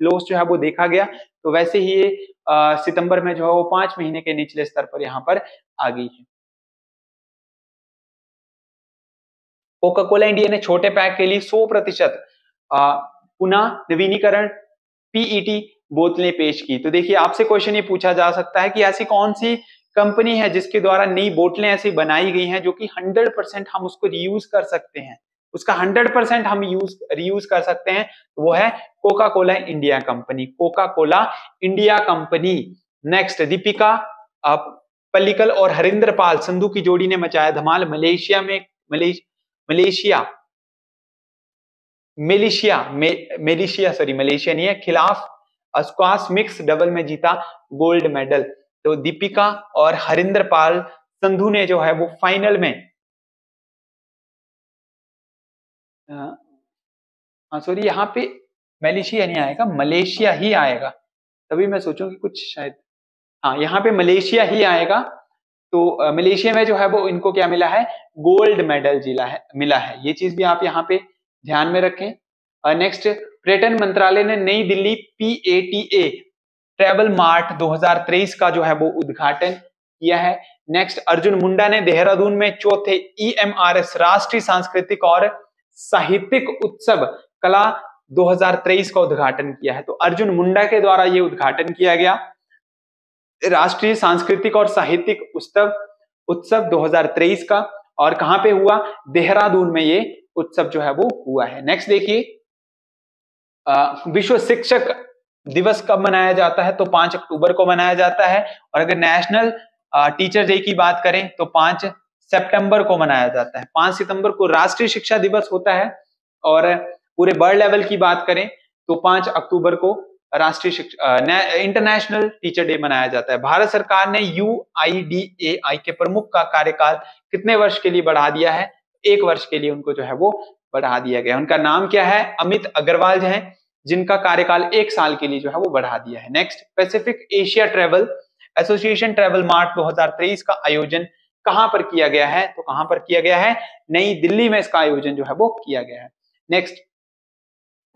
लॉस जो है वो देखा गया। तो वैसे ही ये सितंबर में जो है वो पाँच महीने के निचले स्तर पर यहाँ पर आ गई है। कोका कोला इंडिया ने छोटे पैक के लिए सौ प्रतिशत पुनः नवीनीकरण पीईटी बोतलें पेश की। तो देखिए आपसे क्वेश्चन ये पूछा जा सकता है कि ऐसी कौन सी कंपनी है जिसके द्वारा नई बोतलें ऐसी बनाई गई हैं जो कि 100 परसेंट हम उसको रीयूज कर सकते हैं। उसका 100 परसेंट हम यूज़ रीयूज कर सकते हैं वो है Coca Cola India company Coca Cola India company next Deepika Pallikal और हरिंदर पाल संधु की जोड़ी ने मचाया धमाल मलेशिया में Mallesh, Malaysia. Malaysia Malaysia sorry Malaysia नहीं है, खिलाफ स्क्वाश मिक्स डबल में जीता गोल्ड मेडल। तो दीपिका और हरिंदर पाल संधु ने जो है वो फाइनल में हाँ सॉरी यहाँ पे मलेशिया नहीं आएगा, मलेशिया ही आएगा। तभी मैं सोचूं कि कुछ शायद हाँ यहाँ पे मलेशिया ही आएगा। तो मलेशिया में जो है वो इनको क्या मिला है? गोल्ड मेडल जिला है, मिला है। ये चीज़ भी आप यहाँ पे ध्यान में रखें। और नेक्स्ट पर्यटन मंत्रालय ने New Delhi P A T A travel mart 2023 का जो है वो उद्घाटन किया है। नेक्स्ट अर्जुन मुंडा ने देहरादून में चौथे ईएमआरएस राष्ट्रीय सांस्कृतिक और साहित्यिक उत्सव कला 2023 का उद्घाटन किया है। तो अर्जुन मुंडा के द्वारा ये उद्घाटन किया गया। राष्ट्रीय सांस्कृतिक और साहित्यिक उत्सव उत्सव 2023 का। और कहाँ पे हुआ? देहरादून में ये उत्सव जो है वो हुआ है। नेक्स्ट देखिए विश्व शिक्षक दिवस कब मनाया जाता है? तो पाँच अक्टूबर को मनाया जाता है। और अगर नेशनल टीचर डे की बात करें तो पाँच सितंबर को मनाया जाता है। पाँच सितंबर को राष्ट्रीय शिक्षा दिवस होता है। और पूरे वर्ल्ड लेवल की बात करें तो पाँच अक्टूबर को राष्ट्रीय शिक्षा इंटरनेशनल टीचर डे मनाया जाता है। भारत सरकार ने यू आई डी ए आई के प्रमुख का कार्यकाल कितने वर्ष के लिए बढ़ा दिया है? एक वर्ष के लिए उनको जो है वो बढ़ा दिया गया उनका नाम क्या है? अमित अग्रवाल जो है, जिनका कार्यकाल एक साल के लिए जो है वो बढ़ा दिया है। Next Pacific Asia travel association travel mart 2023 का आयोजन कहाँ पर किया गया है? तो कहाँ पर किया गया है? नई दिल्ली में इसका आयोजन जो है वो किया गया है। नेक्स्ट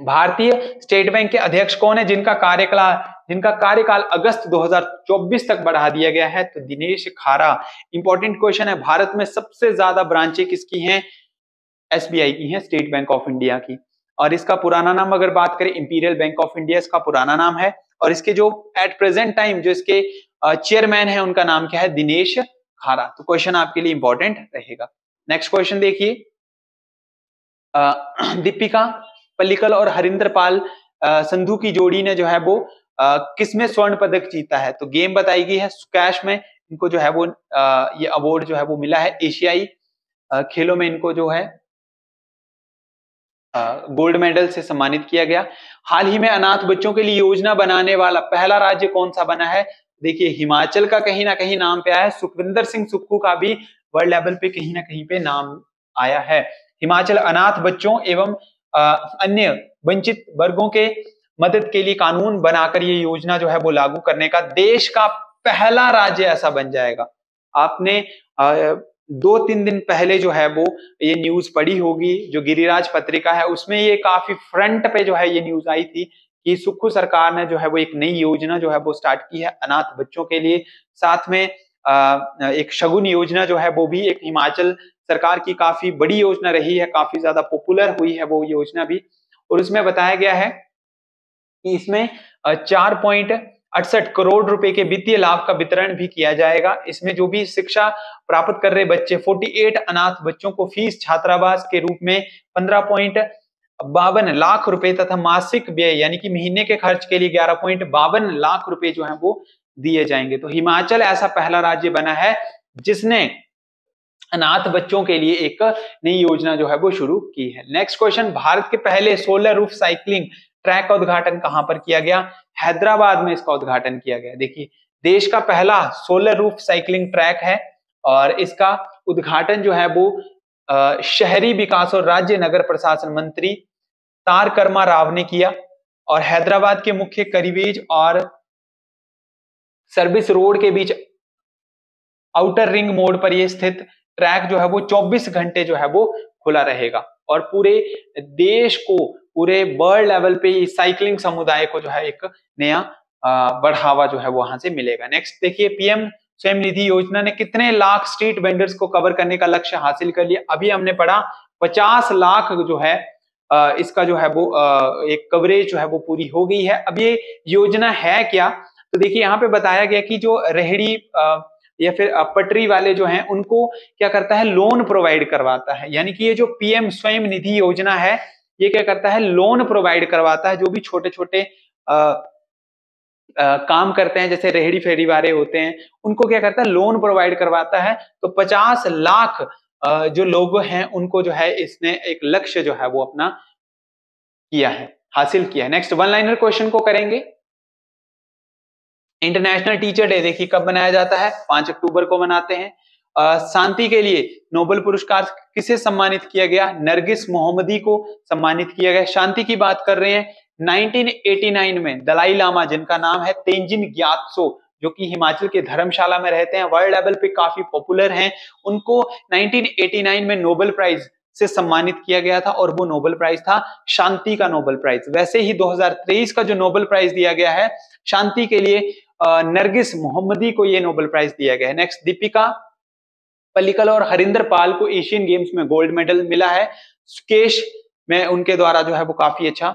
भारतीय स्टेट बैंक के अध्यक्ष कौन है? जिनका कार्यकाल जिनका कार्यकाल अगस्त 2024 तक बढ़ा दिया गया है तो दिनेश खारा इंपॉर्टेंट क्वेश्चन है, भारत में सबसे ज़्यादा ब्रांचें किसकी हैं? एसबीआई की हैं स्टेट बैंक ऑफ़ इंडिया की। और इसका पुराना नाम अगर बात करें इंपीरियल बैंक ऑफ़ इंडिया इसका पुराना नाम है। और इसके जो एट प्रेजेंट टाइम जो इसके चेयरमैन है, उनका नाम क्या है? दिनेश खारा। तो क्वेश्चन आपके लिए इंपॉर्टेंट रहेगा। नेक्स्ट क्वेश्चन देखिए। दीपिका पल्लिकल और हरिंदर पाल संधु की जोड़ी ने जो है वो किसमें स्वर्ण पदक जीता है? तो गेम बताई गई है स्क्वैश में इनको जो है वो आ, ये अवार्ड जो है वो मिला है एशियाई खेलों में इनको जो है गोल्ड मेडल से सम्मानित किया गया। हाल ही में अनाथ बच्चों के लिए योजना बनाने वाला पहला राज्य कौन सा बना है? देखिए हिमाचल का कहीं ना कहीं नाम पे आया है सुखविंदर सिंह सुक्खू का भी वर्ल्ड लेवल पे कहीं ना कहीं पे नाम आया है। हिमाचल अनाथ बच्चों एवं अन्य वंचित वर्गों के मदद के लिए कानून बनाकर ये योजना जो है वो लागू करने का देश का पहला राज्य ऐसा बन जाएगा। आपने दो तीन दिन पहले जो है वो ये न्यूज़ पढ़ी होगी, जो गिरिराज पत्रिका है, उसमें ये काफ़ी फ्रंट पे जो है ये न्यूज़ आई थी कि सुखू सरकार ने जो है वो एक नई योजना जो है वो स्टार्ट की है अनाथ बच्चों के लिए। साथ में एक शगुन योजना जो है वो भी एक हिमाचल सरकार की काफ़ी बड़ी योजना रही है, काफ़ी ज़्यादा पॉपुलर हुई है वो योजना भी। और उसमें बताया गया है कि इसमें चार पॉइंट अड़सठ करोड़ रुपए के वित्तीय लाभ का वितरण भी किया जाएगा। इसमें जो भी शिक्षा प्राप्त कर रहे बच्चे 48 अनाथ बच्चों को फ़ीस छात्रावास के रूप में पंद्रह पॉइंट बावन लाख रुपए तथा मासिक व्यय, यानी कि महीने के खर्च के लिए ग्यारह पॉइंट बावन लाख रुपए जो है वो दिए जाएँगे। तो हिमाचल ऐसा पहला राज्य बना है जिसने अनाथ बच्चों के लिए एक नई योजना जो है वो शुरू की है। नेक्स्ट क्वेश्चन, भारत के पहले सोलर रूफ साइकिलिंग ट्रैक का उद्घाटन कहाँ पर किया गया? हैदराबाद में इसका उद्घाटन किया गया। देखिए, देश का पहला सोलर रूफ साइकिलिंग ट्रैक है और इसका उद्घाटन जो है वो शहरी विकास और राज्य नगर प्रशासन मंत्री तार कर्मा राव ने किया और हैदराबाद के मुख्य करीबेज और सर्विस रोड के बीच आउटर रिंग मोड पर यह स्थित ट्रैक जो है वो 24 घंटे जो है वो खुला रहेगा और पूरे देश को पूरे वर्ल्ड लेवल पे साइकिलिंग समुदाय को जो है एक नया बढ़ावा जो है वहाँ से मिलेगा। नेक्स्ट देखिए पीएम स्वयं निधि योजना ने कितने लाख स्ट्रीट वेंडर्स को कवर करने का लक्ष्य हासिल कर लिया। अभी हमने पढ़ा, पचास लाख जो है इसका जो है वो एक कवरेज जो है वो पूरी हो गई है। अब ये योजना है क्या? तो देखिए, यहाँ पे बताया गया कि जो रेहड़ी या फिर पटरी वाले जो हैं, उनको क्या करता है? लोन प्रोवाइड करवाता है। यानी कि ये जो पीएम स्वयं निधि योजना है ये क्या करता है? लोन प्रोवाइड करवाता है जो भी छोटे छोटे आ, काम करते हैं जैसे रेहड़ी फेहड़ी वाले होते हैं उनको क्या करता है? लोन प्रोवाइड करवाता है। तो 50 लाख जो लोग हैं उनको जो है इसने एक लक्ष्य जो है वो अपना किया है हासिल किया है। नेक्स्ट वन लाइनर क्वेश्चन को करेंगे। इंटरनेशनल टीचर डे देखिए कब मनाया जाता है? पाँच अक्टूबर को मनाते हैं। शांति के लिए नोबेल पुरस्कार किसे सम्मानित किया गया? नरगिस मोहम्मदी को सम्मानित किया गया। शांति की बात कर रहे हैं। 1989 में दलाई लामा, जिनका नाम है तेंजिन ग्यात्सो, जो कि हिमाचल के धर्मशाला में रहते हैं वर्ल्ड लेवल पे काफ़ी पॉपुलर हैं। उनको 1989 में नोबेल प्राइज से सम्मानित किया गया था और वो नोबेल प्राइज था शांति का नोबेल प्राइज। वैसे ही 2023 का जो नोबेल प्राइज दिया गया है, शांति के लिए नरगिस मोहम्मदी को ये नोबेल प्राइज दिया गया है। नेक्स्ट दीपिका पल्लिकल और हरिंदर पाल को एशियन गेम्स में गोल्ड मेडल मिला है। सुकेश, में उनके द्वारा जो है वो काफ़ी अच्छा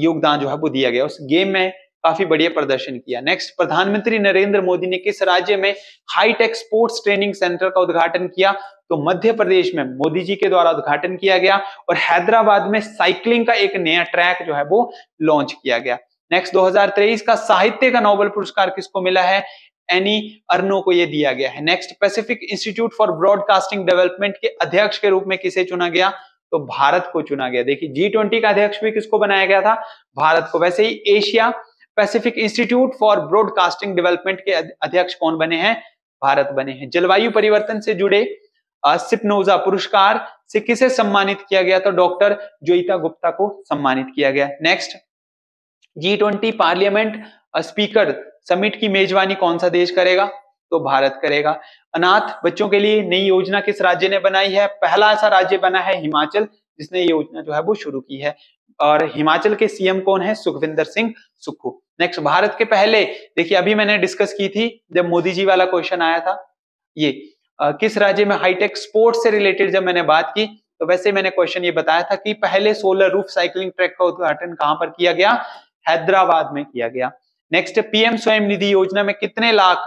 योगदान जो है वो दिया गया। उस गेम में काफ़ी बढ़िया प्रदर्शन किया। नेक्स्ट प्रधानमंत्री नरेंद्र मोदी ने किस राज्य में हाईटेक स्पोर्ट्स ट्रेनिंग सेंटर का उद्घाटन किया? तो मध्य प्रदेश में मोदी जी के द्वारा उद्घाटन किया गया और हैदराबाद में साइकिलिंग का एक नया ट्रैक जो है वो लॉन्च किया गया। नेक्स्ट 2023 का साहित्य का नोबेल पुरस्कार किसको मिला है? एनी अर्नो को ये दिया गया है। Next Pacific institute for broadcasting development के अध्यक्ष के रूप में किसे चुना गया? तो भारत को चुना गया। देखिए जी ट्वेंटी का अध्यक्ष भी किसको बनाया गया था? भारत को। वैसे ही Asia Pacific institute for broadcasting development के अध्यक्ष कौन बने हैं? भारत बने हैं। जलवायु परिवर्तन से जुड़े सिपनोजा पुरस्कार से किसे सम्मानित किया गया तो डॉक्टर जोईता गुप्ता को सम्मानित किया गया। Next G twenty parliament speaker summit की मेजबानी कौन सा देश करेगा? तो भारत करेगा। अनाथ बच्चों के लिए नई योजना किस राज्य ने बनाई है? पहला ऐसा राज्य बना है हिमाचल जिसने ये योजना जो है वो शुरू की है। और हिमाचल के सीएम कौन है? सुखविंदर सिंह सुक्खू। नेक्स्ट भारत के पहले देखिए अभी मैंने डिस्कस की थी जब मोदी जी वाला क्वेश्चन आया था ये आ, किस राज्य में हाईटेक स्पोर्ट्स से रिलेटेड जब मैंने बात की तो वैसे मैंने क्वेश्चन ये बताया था कि पहले सोलर रूफ साइकिलिंग ट्रैक का उद्घाटन कहाँ पर किया गया? हैदराबाद में किया गया। नेक्स्ट पीएम स्वयं निधि योजना में कितने लाख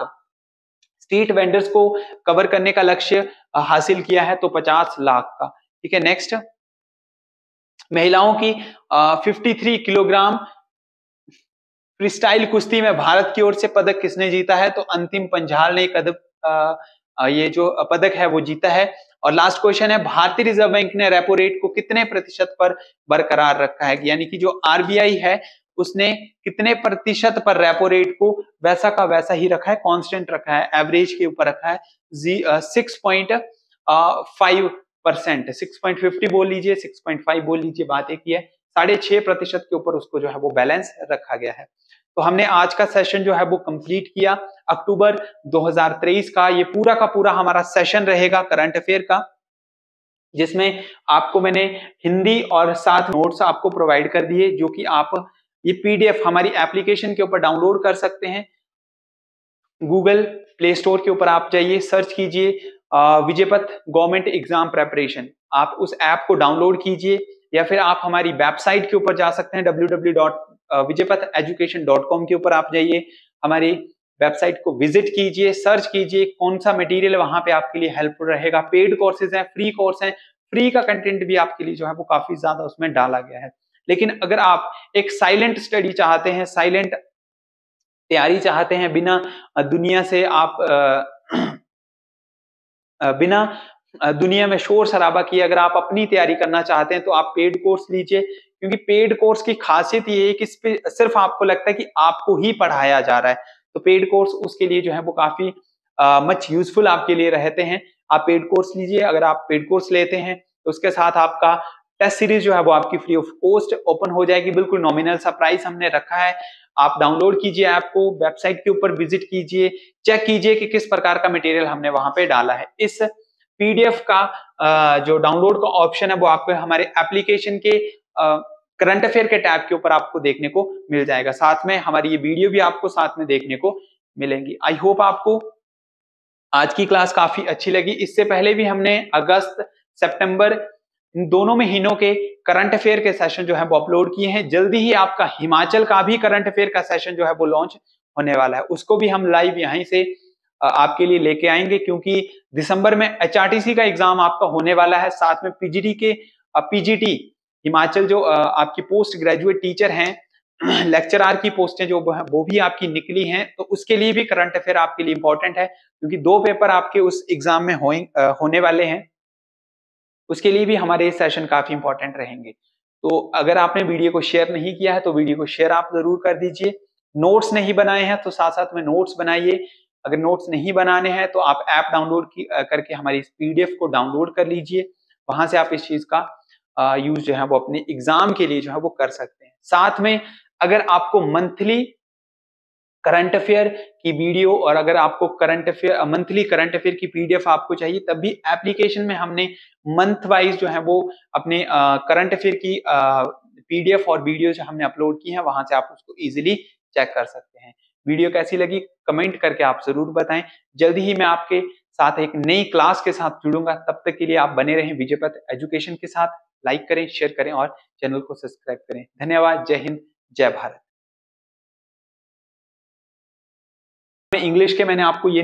स्ट्रीट वेंडर्स को कवर करने का लक्ष्य हासिल किया है? तो 50 लाख का। ठीक है नेक्स्ट महिलाओं की आ, 53 किलोग्राम फ्रीस्टाइल कुश्ती में भारत की ओर से पदक किसने जीता है? तो अंतिम पंजाल ने पदक ये जो पदक है वो जीता है। और लास्ट क्वेश्चन है भारतीय रिज़र्व बैंक ने रेपो रेट को कितने प्रतिशत पर बरकरार रखा है? यानी कि जो आरबीआई है उसने कितने प्रतिशत पर रेपो रेट को वैसा का वैसा ही रखा है कांस्टेंट रखा है एवरेज के ऊपर रखा है six point five percent six point fifty बोल लीजिए सिक्स पॉइंट फाइव बोल लीजिए, बात एक ही है, साढ़े छह प्रतिशत के ऊपर उसको जो है वो बैलेंस रखा गया है। तो हमने आज का सेशन जो है वो कंप्लीट किया, अक्टूबर 2023 का, ये पूरा का पूरा हमारा सेशन रहेगा करंट अफेयर का, जिसमें आपको मैंने हिंदी और साथ नोट्स आपको प्रोवाइड कर दिए, जो कि आप ये पीडीएफ हमारी एप्लीकेशन के ऊपर डाउनलोड कर सकते हैं। गूगल प्ले स्टोर के ऊपर आप जाइए सर्च कीजिए विजयपथ गवर्नमेंट एग्ज़ाम प्रेपरेशन आप उस ऐप को डाउनलोड कीजिए, या फिर आप हमारी वेबसाइट के ऊपर जा सकते हैं www.vijaypath के ऊपर आप जाइए। हमारी वेबसाइट को विज़िट कीजिए सर्च कीजिए, कौन सा मटेरियल वहाँ पे आपके लिए हेल्पफुल रहेगा। पेड कोर्सेज हैं फ्री कोर्स हैं फ्री का कंटेंट भी आपके लिए जो है वो काफ़ी ज़्यादा उसमें डाला गया है। लेकिन अगर आप एक साइलेंट स्टडी चाहते हैं साइलेंट तैयारी चाहते हैं, बिना दुनिया से आप बिना दुनिया में शोर शराबा किए अगर आप अपनी तैयारी करना चाहते हैं तो आप पेड कोर्स लीजिए। क्योंकि पेड कोर्स की खासियत ये है कि इस पे सिर्फ़ आपको लगता है कि आपको ही पढ़ाया जा रहा है। तो पेड कोर्स उसके लिए जो है वो काफ़ी मच यूजफुल आपके लिए रहते हैं। आप पेड कोर्स लीजिए। अगर आप पेड कोर्स लेते हैं तो उसके साथ आपका टेस्ट सीरीज़ जो है वो आपकी फ्री ऑफ़ कॉस्ट ओपन हो जाएगी। बिल्कुल नॉमिनल सा प्राइस हमने रखा है। आप डाउनलोड कीजिए ऐप को वेबसाइट के ऊपर विज़िट कीजिए चेक कीजिए कि किस प्रकार का मटेरियल हमने वहाँ पे डाला है। इस पीडीएफ का जो डाउनलोड का ऑप्शन है वो आपको हमारे एप्लीकेशन के करंट अफेयर के टैब के ऊपर आपको देखने को मिल जाएगा। साथ में हमारी ये वीडियो भी आपको साथ में देखने को मिलेंगी। आई होप आपको आज की क्लास काफ़ी अच्छी लगी। इससे पहले भी हमने अगस्त, सितंबर इन दोनों में महीनों के करंट अफेयर के सेशन जो है वो अपलोड किए हैं। जल्दी ही आपका हिमाचल का भी करंट अफेयर का सेशन जो है वो लॉन्च होने वाला है। उसको भी हम लाइव यहीं से आपके लिए लेके आएँगे क्योंकि दिसंबर में एचआरटीसी का एग्ज़ाम आपका होने वाला है। साथ में पीजीटी के पीजीटी हिमाचल जो आपकी पोस्ट ग्रेजुएट टीचर हैं लेक्चरार की पोस्टें जो वो भी आपकी निकली हैं। तो उसके लिए भी करंट अफेयर आपके लिए इंपॉर्टेंट है क्योंकि दो पेपर आपके उस एग्ज़ाम में होने वाले हैं। उसके लिए भी हमारे सेशन काफ़ी इंपॉर्टेंट रहेंगे। तो अगर आपने वीडियो को शेयर नहीं किया है तो वीडियो को शेयर आप ज़रूर कर दीजिए। नोट्स नहीं बनाए हैं तो साथ साथ में नोट्स बनाइए। अगर नोट्स नहीं बनाने हैं तो आप ऐप डाउनलोड करके हमारी इस पीडीएफ को डाउनलोड कर लीजिए। वहाँ से आप इस चीज़ का यूज़ जो है वो अपने एग्ज़ाम के लिए जो है वो कर सकते हैं। साथ में अगर आपको मंथली करंट अफेयर की वीडियो और अगर आपको current affair monthly current affair की पीडीएफ आपको चाहिए, तब भी एप्लीकेशन में हमने मंथ वाइज जो है वो अपने करंट अफेयर की पीडीएफ और वीडियो जो हमने अपलोड की है, वहाँ से आप उसको इजीली चेक कर सकते हैं। वीडियो कैसी लगी, कमेंट करके आप ज़रूर बताएँ। जल्दी ही मैं आपके साथ एक नई क्लास के साथ जुड़ूँगा। तब तक के लिए आप बने रहें विजयपथ एजुकेशन के साथ। लाइक करें, शेयर करें और चैनल को सब्सक्राइब करें। धन्यवाद। जय हिंद, जय भारत। इंग्लिश के मैंने आपको ये